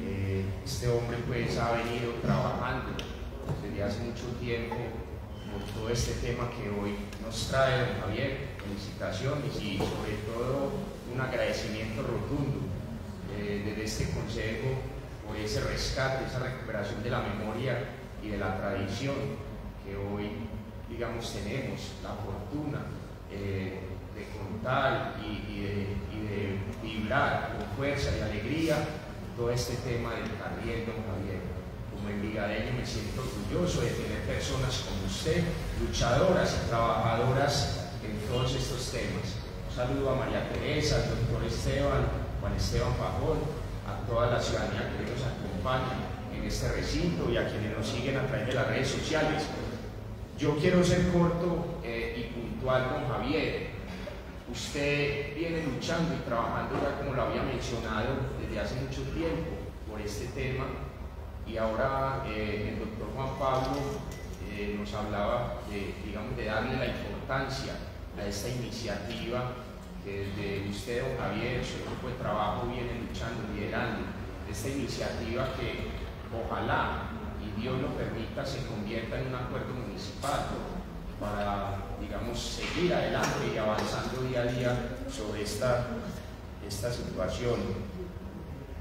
Eh, este hombre pues ha venido trabajando desde hace mucho tiempo por todo este tema que hoy nos trae don Javier. Felicitaciones y sobre todo un agradecimiento rotundo eh, desde este consejo por ese rescate, esa recuperación de la memoria y de la tradición que hoy, digamos, tenemos la fortuna eh, de contar y, de vibrar con fuerza y alegría todo este tema del carriel, don Javier. Como envigadeño me siento orgulloso de tener personas como usted, luchadoras y trabajadoras en todos estos temas. Un saludo a María Teresa, al doctor Esteban, Juan Esteban Pajón, a toda la ciudadanía que nos acompaña en este recinto y a quienes nos siguen a través de las redes sociales. Yo quiero ser corto eh, y puntual con Javier. Usted viene luchando y trabajando ya como lo había mencionado desde hace mucho tiempo por este tema y ahora eh, el doctor Juan Pablo eh, nos hablaba de, digamos, de darle la importancia a esta iniciativa que desde usted, don Javier, su grupo de trabajo viene luchando, liderando, esta iniciativa que ojalá y Dios lo permita se convierta en un acuerdo municipal para, digamos, seguir adelante y avanzando día a día sobre esta, esta situación.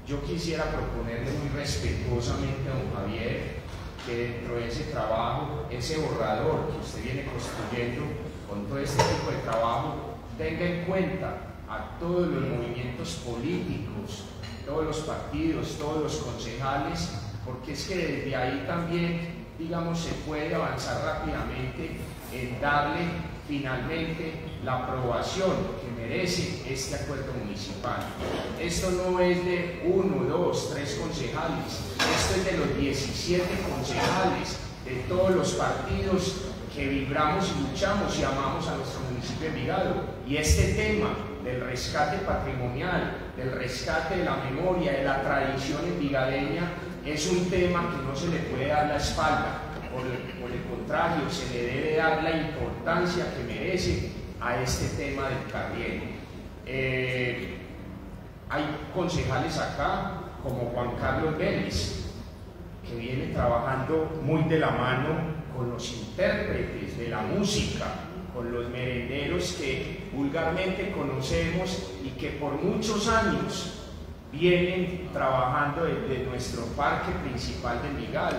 Yo quisiera proponerle muy respetuosamente a don Javier que dentro de ese trabajo, ese borrador que usted viene construyendo con todo este tipo de trabajo, tenga en cuenta a todos los movimientos políticos, todos los partidos, todos los concejales, porque es que desde ahí también, digamos, se puede avanzar rápidamente en darle finalmente la aprobación que merece este acuerdo municipal. Esto no es de uno, dos, tres concejales, esto es de los 17 concejales de todos los partidos que vibramos y luchamos y amamos a nuestro municipio de Envigado. Y este tema del rescate patrimonial, del rescate de la memoria, de la tradición envigadeña, es un tema que no se le puede dar la espalda. Por el, por el contrario, se le debe dar la importancia que merece a este tema del carriel. Eh, hay concejales acá, como Juan Carlos Vélez, que viene trabajando muy de la mano con los intérpretes de la música, con los merenderos que vulgarmente conocemos y que por muchos años vienen trabajando desde nuestro parque principal de Envigado.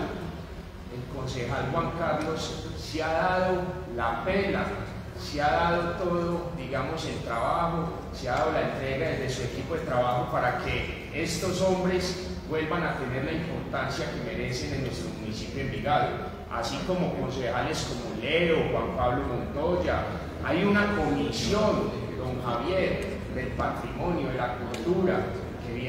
El concejal Juan Carlos se ha dado la pela, se ha dado todo, digamos, el trabajo, se ha dado la entrega desde su equipo de trabajo para que estos hombres vuelvan a tener la importancia que merecen en nuestro municipio de Envigado, así como concejales como Leo, Juan Pablo Montoya. Hay una comisión, don Javier, del patrimonio, de la cultura,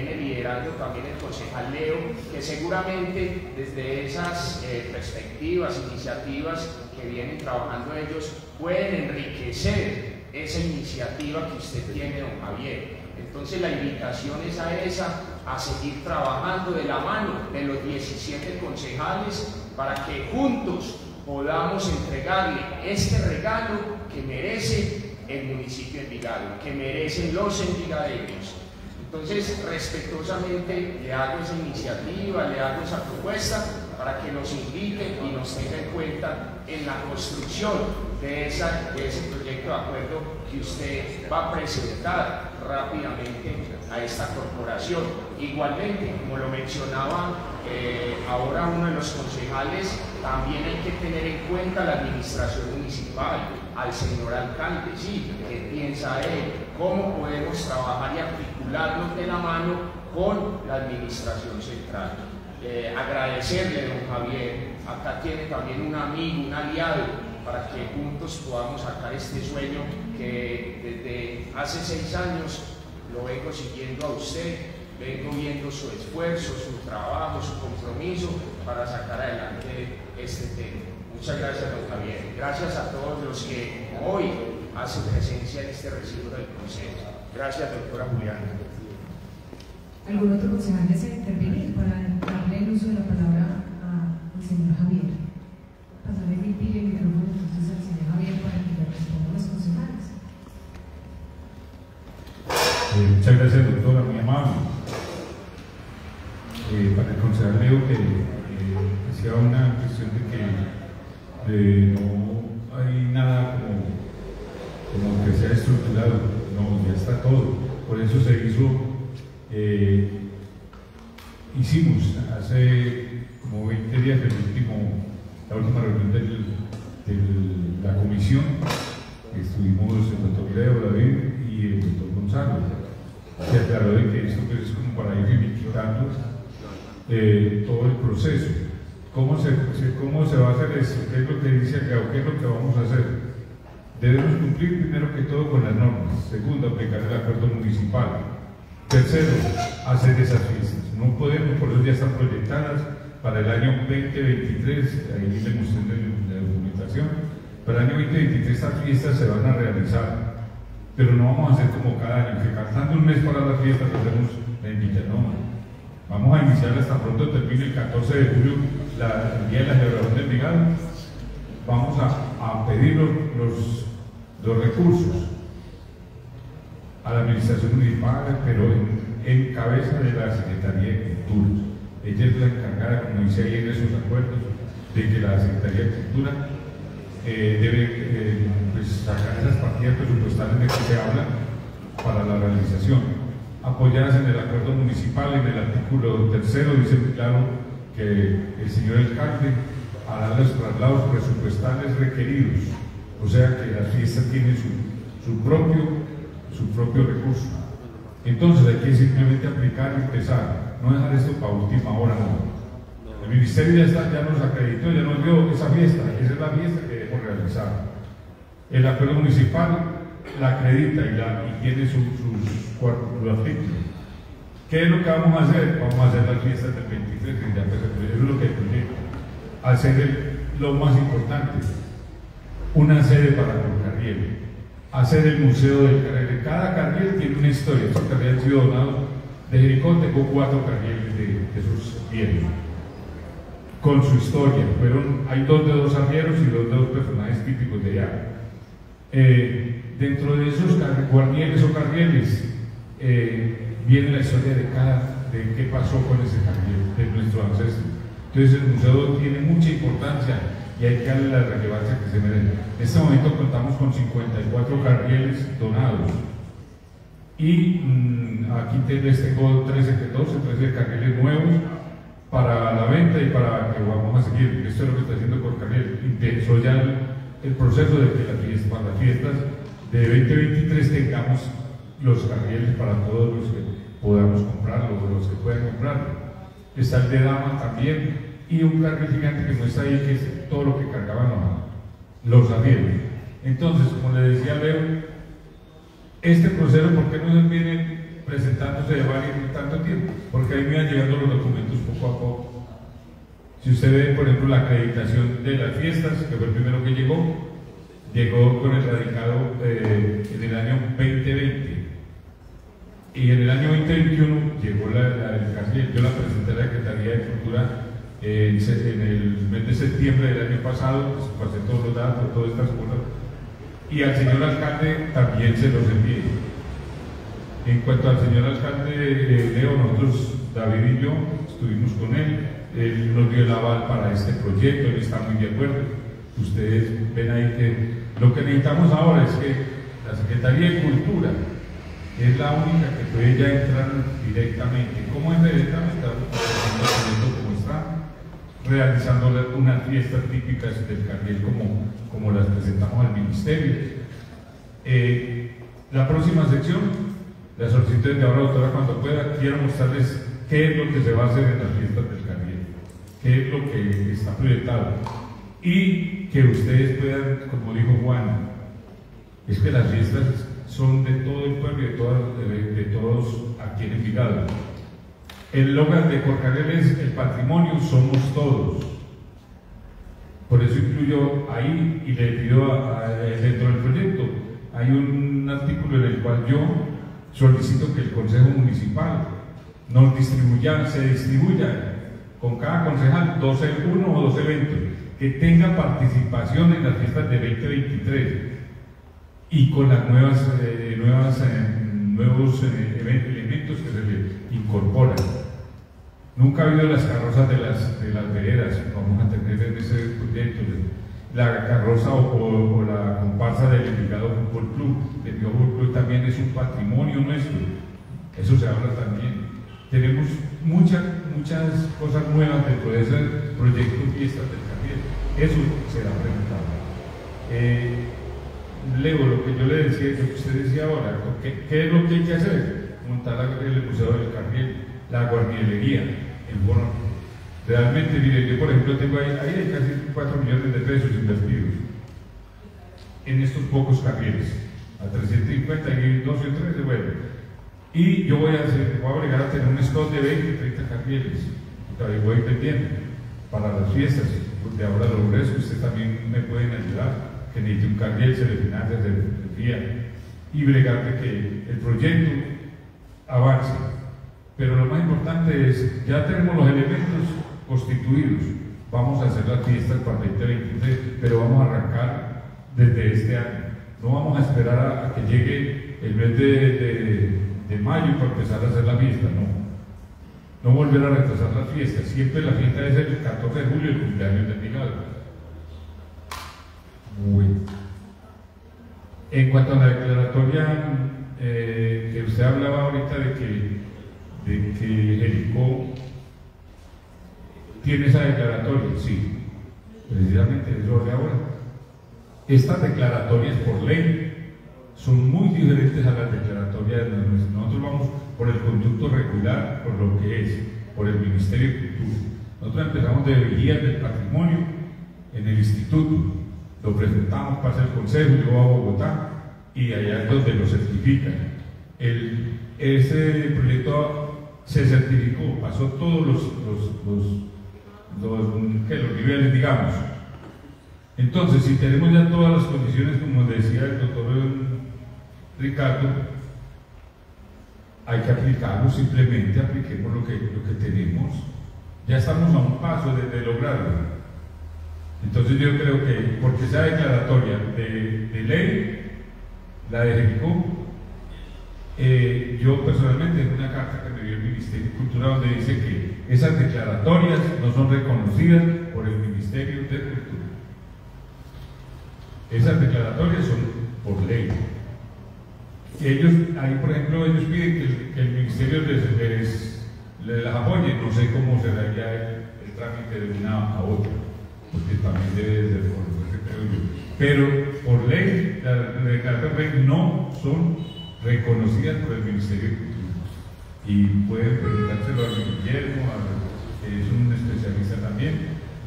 viene liderando también el concejal Leo, que seguramente desde esas eh, perspectivas, iniciativas que vienen trabajando ellos, pueden enriquecer esa iniciativa que usted tiene, don Javier. Entonces la invitación es a esa, a seguir trabajando de la mano de los 17 concejales para que juntos podamos entregarle este regalo que merece el municipio de Envigado, que merecen los envigadeños. Entonces, respetuosamente le hago esa iniciativa, le hago esa propuesta para que nos invite y nos tenga en cuenta en la construcción de ese proyecto de acuerdo que usted va a presentar rápidamente a esta corporación. Igualmente, como lo mencionaba eh, ahora uno de los concejales, también hay que tener en cuenta la administración municipal, al señor alcalde, sí, qué piensa él, cómo podemos trabajar y articularnos de la mano con la administración central. Eh, agradecerle, don Javier, acá tiene también un amigo, un aliado, para que juntos podamos sacar este sueño que desde hace seis años lo vengo siguiendo a usted, vengo viendo su esfuerzo, su trabajo, su compromiso para sacar adelante este tema. Muchas gracias, don Javier. Gracias a todos los que hoy hacen presencia en este recinto del Consejo. Gracias, doctora Juliana. ¿Algún otro concejal desea intervenir para darle el uso de la palabra al señor Javier? Pasarle mi pide el micrófono entonces al señor Javier para que le responda a los concejales. Eh, muchas gracias, doctora, muy amable. Eh, para el concejal Leo que eh, una cuestión de que eh, no hay nada como, que sea estructurado, no, ya está todo. Por eso se hizo, eh, hicimos hace como 20 días el último, la última reunión de la comisión, estuvimos el doctor Leo, David y el doctor Gonzalo se aclaró de que esto es como para ir finiquitando eh, todo el proceso. ¿Cómo se, se- ¿Cómo se va a hacer esto? ¿Qué es lo que dice acá qué es lo que vamos a hacer? Debemos cumplir primero que todo con las normas. Segundo, aplicar el acuerdo municipal. Tercero, hacer esas fiestas. No podemos, por eso ya están proyectadas para el año 2023, ahí le mostré la documentación, para el año 2023 estas fiestas se van a realizar pero no vamos a hacer como cada año, que faltando un mes para la fiesta hacemos la invitación. Vamos a iniciar hasta pronto termine el 14 de julio, la, el día de la celebración del Envigado. Vamos a, a pedir los, los recursos a la administración municipal, pero en, cabeza de la Secretaría de Cultura. Ella es la encargada, como dice ahí en esos acuerdos, de que la Secretaría de Cultura eh, debe eh, pues, sacar esas partidas presupuestales de que se habla para la realización. Apoyadas en el acuerdo municipal, en el artículo tercero, dice claro que el señor alcalde hará los traslados presupuestales requeridos, o sea que las fiestas tienen su, su propio, su propio recurso. Entonces hay que simplemente aplicar y empezar, no dejar esto para última hora, no. El ministerio ya, está, ya nos acreditó, ya nos dio esa fiesta, esa es la fiesta que debemos realizar. El acuerdo municipal la acredita y, tiene sus su, artículos. ¿Qué es lo que vamos a hacer? Vamos a hacer las fiestas del 23, que ya empezó, eso es lo que proyecto. Hacer el- lo más importante, una sede para el carriel, hacer el museo del carriel. Cada carriel tiene una historia, esos carriles han sido donados. De Jericó tengo cuatro carriles de, de sus bienes con su historia. Fueron, hay dos de dos arrieros y dos de dos personajes típicos de allá. Eh, dentro de esos guarnieles o carrieles eh, viene la historia de cada, de qué pasó con ese carriel, de nuestro ancestro. Entonces el museo tiene mucha importancia y hay que darle la relevancia que se merece. En este momento contamos con 54 carriles donados. Y mm, aquí les tengo 13, 12, 13 carriles nuevos para la venta y para que vamos a seguir. Esto es lo que está haciendo con Carriel. Empezó ya el, el proceso de que la fiesta, para las fiestas de 2023 tengamos los carriles para todos los que podamos comprarlo, los que puedan comprarlo. Está el de dama también y un carril gigante que no está ahí, que es todo lo que cargaban los, los. Entonces, como le decía Leo, este proceso, ¿por qué no viene presentándose de varios tanto tiempo, porque ahí me iban llegando los documentos poco a poco. Si usted ve, por ejemplo, la acreditación de las fiestas, que fue el primero que llegó, llegó con el radicado eh, en el año 2020. Y en el año 2021 llegó la, la Cargill. Yo la presenté a la Secretaría de Cultura se- en el mes de septiembre del año pasado, pues, pasé todos los datos, todas estas cosas. Y al señor alcalde también se los envié. En cuanto al señor alcalde eh, Leo, nosotros, David y yo, estuvimos con él. Él nos dio el aval para este proyecto, él está muy de acuerdo. Ustedes ven ahí que lo que necesitamos ahora es que la Secretaría de Cultura es la única que puede ya entrar directamente. ¿Cómo es directamente? Realizando unas fiestas típicas del Carriel como, como las presentamos al Ministerio. Eh, la próxima sección, la solicitud de ahora, doctora, cuando pueda, quiero mostrarles qué es lo que se va a hacer en las fiestas del Carriel, qué es lo que está proyectado. Y que ustedes puedan, como dijo Juan, es que las fiestas son de todo el pueblo y de, todas- todos aquí en Envigado. El logan de Corcarel es el patrimonio somos todos. Por eso incluyo ahí y le pido a- a- dentro del proyecto, hay un artículo en el cual yo solicito que el Consejo Municipal nos distribuya, se distribuya con cada concejal 12, uno o dos eventos, que tenga participación en las fiestas de 2023 y con las nuevas, eh, eh, nuevos eh, even- elementos que se le incorporan. Nunca ha habido las carrozas de las, de las veredas, vamos a tener en ese proyecto. La carroza o, la comparsa del Envigado Fútbol Club. El Envigado Fútbol Club también es un patrimonio nuestro. Eso se habla también. Tenemos muchas, muchas cosas nuevas dentro de ese proyecto Fiestas del Carriel. Eso será presentado. Eh, Leo, lo que yo le decía, lo que usted decía ahora, ¿qué, qué es lo que hay que hacer? Montar el Museo del Carriel, la guarnielería, el bono. Realmente, mire, yo por ejemplo tengo ahí, ahí hay casi 4 millones de pesos invertidos en estos pocos carriles. A 350 y 12 o 13, bueno. Y yo voy a hacer, voy a obligar a tener un stock de 20, 30 carriles. Todavía voy pendiente para las fiestas. De ahora lo que ustedes también me pueden ayudar. Que necesite un carril, se le financia, se le fía. Y bregar de que el proyecto avance. Pero lo más importante es, ya tenemos los elementos constituidos. Vamos a hacer las fiestas para el 2023, pero vamos a arrancar desde este año. No vamos a esperar a, que llegue el mes de, mayo para empezar a hacer la fiesta, no. No volver a retrasar las fiestas. Siempre la fiesta es el 14 de julio, el cumpleaños de Miguel. Muy. En cuanto a la declaratoria eh, que usted hablaba ahorita de que, de que Jericó tiene esa declaratoria, sí, precisamente es de ahora. Estas declaratorias por ley son muy diferentes a las declaratorias de nuestras. Nosotros vamos por el conducto regular, por lo que es, por el Ministerio de Cultura. Nosotros empezamos de vigías del patrimonio en el instituto, lo presentamos, pasa el consejo, yo a Bogotá y allá es donde lo certifican. El- ese proyecto se certificó, pasó todos los, los, los, los, niveles, digamos. Entonces, si tenemos ya todas las condiciones, como decía el doctor Ricardo, hay que aplicarlo, simplemente apliquemos lo que, lo que tenemos. Ya estamos a un paso de, lograrlo. Entonces yo creo que, porque sea declaratoria de, de ley, la de Jericó, eh, yo personalmente en una carta que me dio el Ministerio de Cultura donde dice que esas declaratorias no son reconocidas por el Ministerio de Cultura. Esas declaratorias son por ley. Ellos, ahí por ejemplo, ellos piden que el, el Ministerio les, las apoye. No sé cómo será ya el, el trámite de una a otra, porque también debe de reconocerse, creo yo. Pero por ley, las declaratorias no son reconocidas por el Ministerio de Cultura. Y pueden preguntárselo a Guillermo, a- que es un especialista también.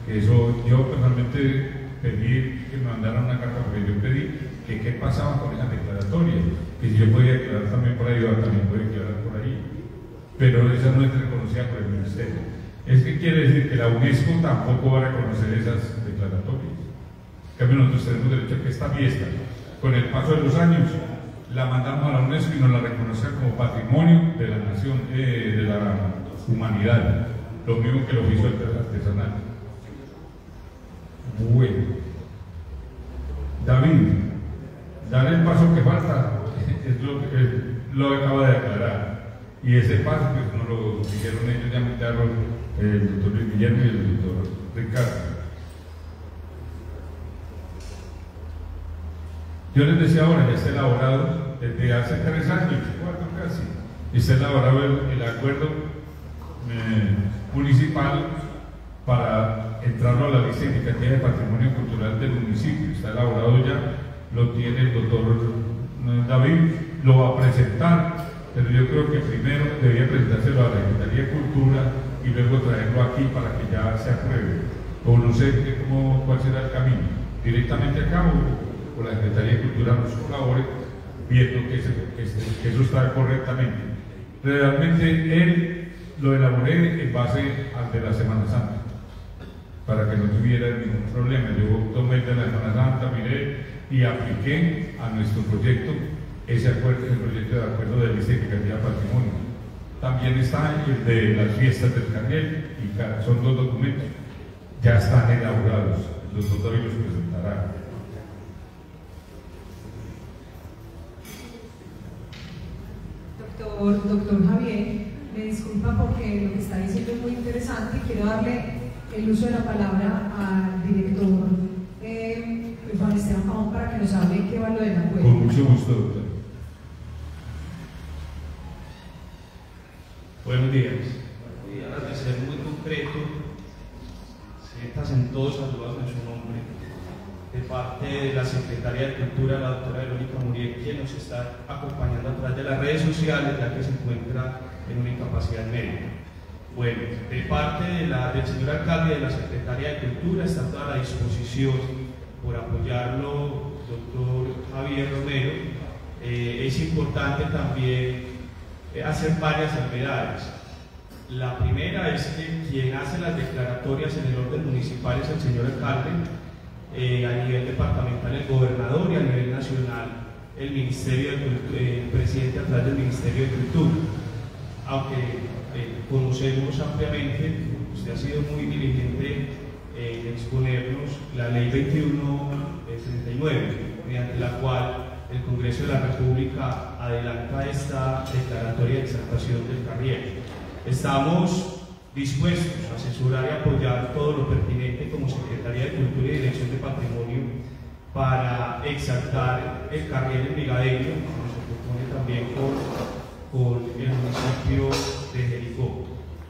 Eso yo personalmente pedí que me mandaran una carta porque yo pedí que qué pasaba con esa declaratoria, que si yo podía declarar también por ayuda, también podía declarar por aquí, pero esa no es reconocida por el Ministerio. Es que quiere decir que la UNESCO tampoco va a reconocer esas declaratorias. En cambio, nosotros tenemos derecho a que esta fiesta, con el paso de los años, la mandamos a la UNESCO y nos la reconoce como patrimonio de la nación, eh, de la humanidad, lo mismo que el oficio artesanal. Bueno, David, dar el paso que falta es lo que él lo acaba de aclarar. Y ese paso, pues no lo dijeron ellos, ya invitaron el doctor Luis Guillermo y el doctor Ricardo. Yo les decía ahora, ya está elaborado desde hace tres años, cuatro casi, está elaborado el, acuerdo eh, municipal para entrarlo a la lista indicativa de patrimonio cultural del municipio. Está elaborado ya, lo tiene el doctor David, lo va a presentar, pero yo creo que primero debería presentárselo a la Secretaría de Cultura y luego traerlo aquí para que ya se apruebe. O no sé cómo, cuál será el camino. Directamente a cabo, o la Secretaría de Cultura nos colabore viendo que, eso está correctamente. Realmente él lo elaboré en base al de la Semana Santa, para que no tuviera ningún problema. Yo tomé el de la Semana Santa, miré y apliqué a nuestro proyecto ese acuerdo, ese proyecto de acuerdo de lista indicativa patrimonio. También está el de las fiestas del Carriel, y son dos documentos, ya están elaborados, los dos los presentarán. Doctor, doctor Javier, me disculpa porque lo que está diciendo es muy interesante y quiero darle el uso de la palabra al director eh, Juan Esteban Pavón para que nos hable qué va lo del acuerdo. Con mucho gusto, doctor. Buenos días. Para ser muy concreto, sientas en todos saludados en su nombre, de parte de la Secretaria de Cultura, la doctora Verónica Muriel, quien nos está acompañando a través de las redes sociales, ya que se encuentra en una incapacidad médica. Bueno, de parte de la, del señor alcalde de la Secretaría de Cultura está toda la disposición por apoyarlo, doctor Javier Romero. Eh, es importante también eh, hacer varias salvedades. La primera es que quien hace las declaratorias en el orden municipal es el señor alcalde, eh, a nivel departamental el gobernador y a nivel nacional el Ministerio de, el presidente a través del Ministerio de Cultura. Aunque eh, conocemos ampliamente, usted ha sido muy diligente en exponernos la ley 2139, mediante la cual el Congreso de la República adelanta esta declaratoria de exaltación del Carriel. Estamos dispuestos a asesorar y apoyar todo lo pertinente como Secretaría de Cultura y Dirección de Patrimonio para exaltar el Carriel envigadeño, como se propone también con, con el municipio de Jericó.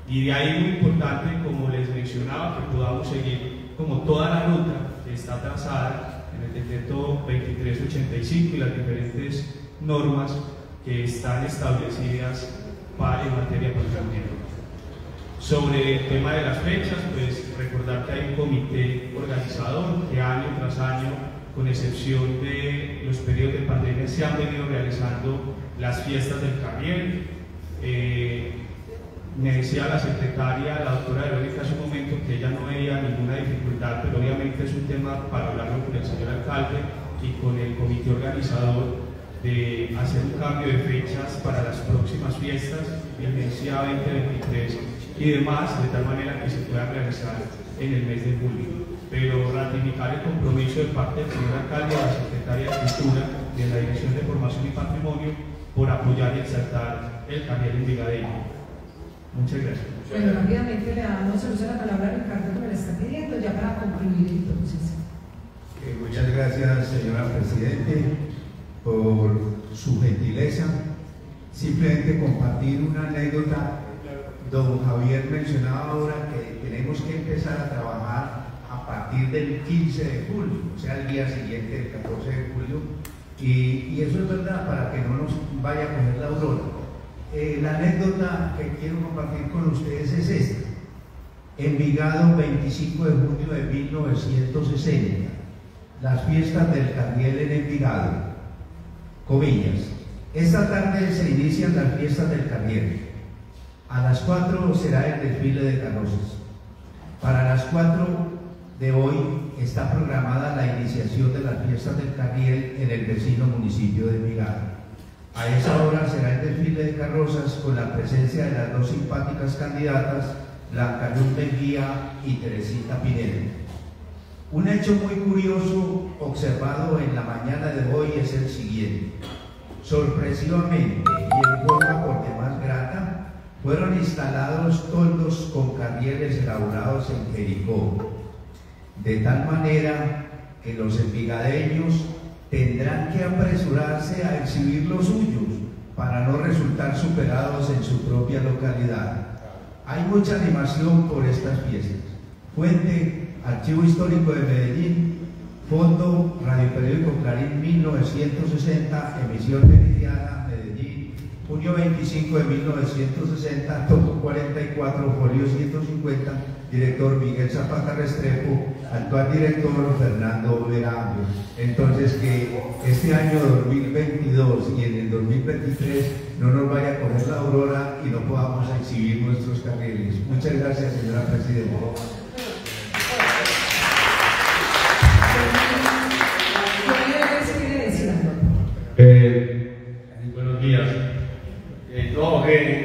Y de ahí muy importante, como les mencionaba, que podamos seguir como toda la ruta que está trazada en el decreto 2385 y las diferentes normas que están establecidas para, en materia patrimonial. Sobre el tema de las fechas, pues recordar que hay un comité organizador que año tras año, con excepción de los periodos de pandemia, se han venido realizando las fiestas del Carriel. Eh, me decía la secretaria, la doctora Verónica, hace un momento que ella no veía ninguna dificultad, pero obviamente es un tema para hablarlo con el señor alcalde y con el comité organizador de hacer un cambio de fechas para las próximas fiestas, mes 2023 y demás, de tal manera que se pueda realizar en el mes de julio. Pero ratificar el compromiso de parte del señor alcalde, de la secretaria de Cultura, de la Dirección de Formación y Patrimonio, por apoyar y exaltar el Carriel Envigadeño. Muchas gracias. Bueno, rápidamente le damos el uso de la palabra a Ricardo que me la está pidiendo, ya para concluir entonces. Eh, muchas gracias, señora Presidente, por su gentileza. Simplemente compartir una anécdota. Don Javier mencionaba ahora que tenemos que empezar a trabajar a partir del 15 de julio, o sea, el día siguiente, el 14 de julio, y, eso es verdad para que no nos vaya a coger la aurora. Eh, la anécdota que quiero compartir con ustedes es esta. Envigado 25 de junio de 1960, las fiestas del Carriel en Envigado, comillas. Esta tarde se inician las fiestas del Carriel. A las 4 será el desfile de carrozas. Para las 4 de hoy está programada la iniciación de las fiestas del Carriel en el vecino municipio de Envigado. A esa hora será el desfile de carrozas con la presencia de las dos simpáticas candidatas, Blanca Luz Mejía y Teresita Pineda. Un hecho muy curioso observado en la mañana de hoy es el siguiente. Sorpresivamente y en forma por demás grata, fueron instalados toldos con carrieles elaborados en Jericó, de tal manera que los envigadeños tendrán que apresurarse a exhibir los suyos para no resultar superados en su propia localidad. Hay mucha animación por estas fiestas. Fuente, Archivo Histórico de Medellín, Fondo Radio Periódico Clarín 1960, emisión junio 25 de 1960, tomo 44, folio 150, director Miguel Zapata Restrepo, actual director Fernando Verano. Entonces que este año 2022 y en el 2023 no nos vaya a coger la aurora y no podamos exhibir nuestros carriles. Muchas gracias, señora Presidenta.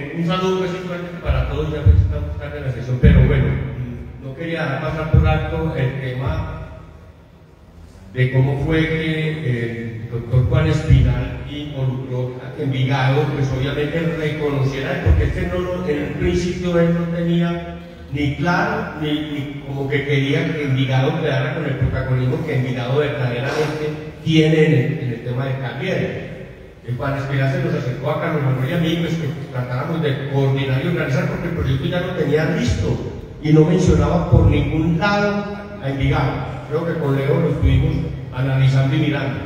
Eh, un saludo principalmente para todos, ya pues estamos tarde en la sesión, pero bueno, mm, no quería pasar por alto el tema de cómo fue que el doctor Juan Espinal involucró a Envigado, pues obviamente reconociera, porque es que no, en un principio él no tenía ni claro, ni, ni como que quería que Envigado quedara con el protagonismo que Envigado verdaderamente tiene en el, en el tema de Carriel. El Juan Espinal se nos acercó a Carlos Manuel y a mí, pues que tratáramos de coordinar y organizar, porque el proyecto ya lo tenía listo y no mencionaba por ningún lado a Envigado. Creo que con Leo lo estuvimos analizando y mirando.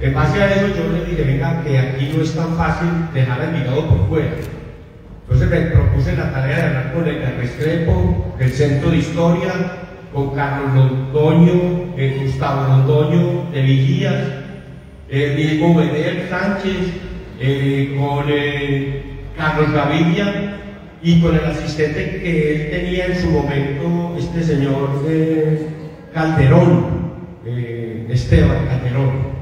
En base a eso yo le dije, venga, que aquí no es tan fácil dejar a Envigado por fuera. Entonces me propuse la tarea de hablar con el Restrepo, del Centro de Historia, con Carlos Londoño, eh, Gustavo Londoño de Vigías, el mismo Benel Sánchez, eh, con eh, Carlos Gaviria y con el asistente que él tenía en su momento, este señor eh, Calderón, eh, Esteban Calderón.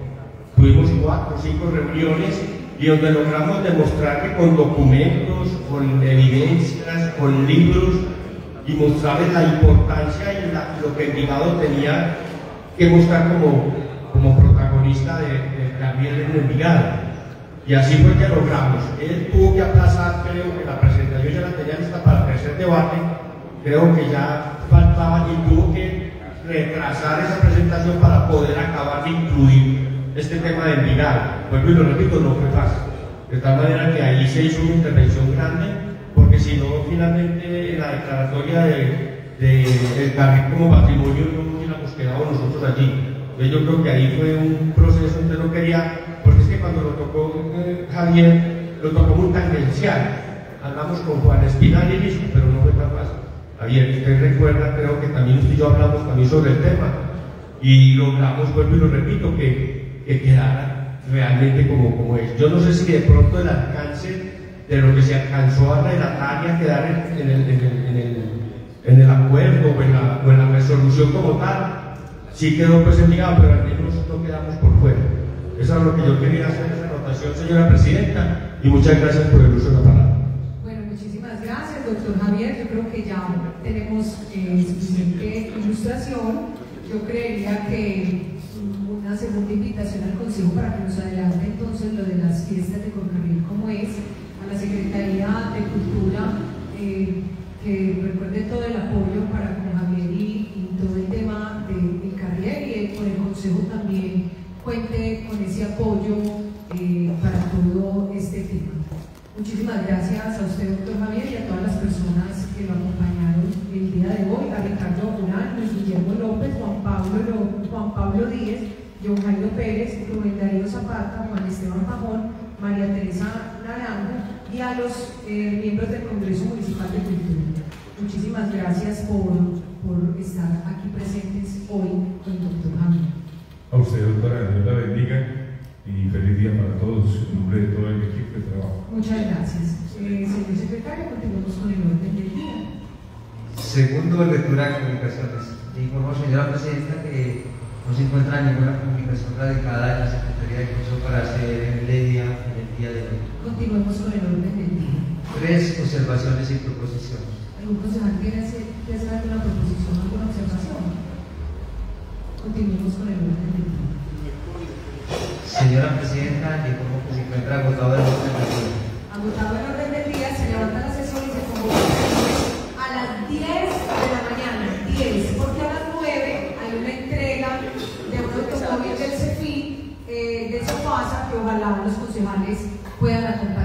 Tuvimos cuatro o cinco reuniones y donde logramos demostrar que con documentos, con evidencias, con libros y mostrarles la importancia y lo que Envigado tenía que mostrar como protagonista de, de Gabriel en Envigado. Y así fue que logramos. Él tuvo que aplazar, creo que la presentación ya la tenía lista para el tercer debate, creo que ya faltaba y tuvo que retrasar esa presentación para poder acabar de incluir este tema de Envigado. Vuelvo y lo repito, no fue fácil. De tal manera que ahí se hizo una intervención grande, porque si no, finalmente en la declaratoria de, de, del carril como patrimonio no hubiéramos quedado nosotros allí. Entonces yo creo que ahí fue un proceso, usted no quería, porque es que cuando lo tocó eh, Javier, lo tocó muy tangencial. Hablamos con Juan Espinal y listo, pero no fue tan fácil. Javier, usted recuerda, creo que también usted y yo hablamos también sobre el tema y logramos, vuelvo y lo repito, que, que quedara realmente como, como es. Yo no sé si de pronto el alcance de lo que se alcanzó a relatar y a quedar en, el, en, el, en el acuerdo o en, la, o en la resolución como tal, sí quedó pues pero al menos no quedamos por fuera. Eso es lo que yo quería hacer esa anotación, señora Presidenta, y muchas gracias por el uso de la palabra. Bueno, muchísimas gracias, doctor Javier. Yo creo que ya tenemos eh, suficiente ilustración. Yo creería que una segunda invitación al Consejo para que nos adelante entonces lo de las fiestas de Concarril como es, a la Secretaría de Cultura, eh, que recuerde todo el apoyo para También cuente con ese apoyo eh, para todo este tema. Muchísimas gracias a usted, doctor Javier, y a todas las personas que lo acompañaron el día de hoy, a Ricardo Urán, Luis Guillermo López, Juan Pablo, Lo- Juan Pablo Díez, John Jairo Pérez, Rubén Darío Zapata, Juan Esteban Pajón, María Teresa Naranjo y a los eh, miembros del Congreso Municipal de Cultura. Muchísimas gracias por, por estar aquí presentes hoy con el doctor Javier. A usted, doctora, Dios la bendiga. y feliz día para todos, en nombre de todo el equipo de trabajo. Muchas gracias. Eh, señor secretario, continuamos con el orden del día. Segundo, lectura de comunicaciones. Le informo, señora presidenta, que no se encuentra ninguna comunicación radicada en la Secretaría de Curso para hacer en Ledia en el día de hoy. Continuemos con el orden del día. Tres observaciones y proposiciones. ¿Algún concejal quiere hacer, quiere hacer alguna proposición? Continuemos con el orden del día. Señora presidenta, le informo que se encuentra agotado el orden del día. Agotado el orden del día, se levanta la sesión y se convoca a las 10 de la mañana. 10, porque a las 9 hay una entrega de un automóvil del CEFI eh, de Sofasa que ojalá los concejales puedan acompañar.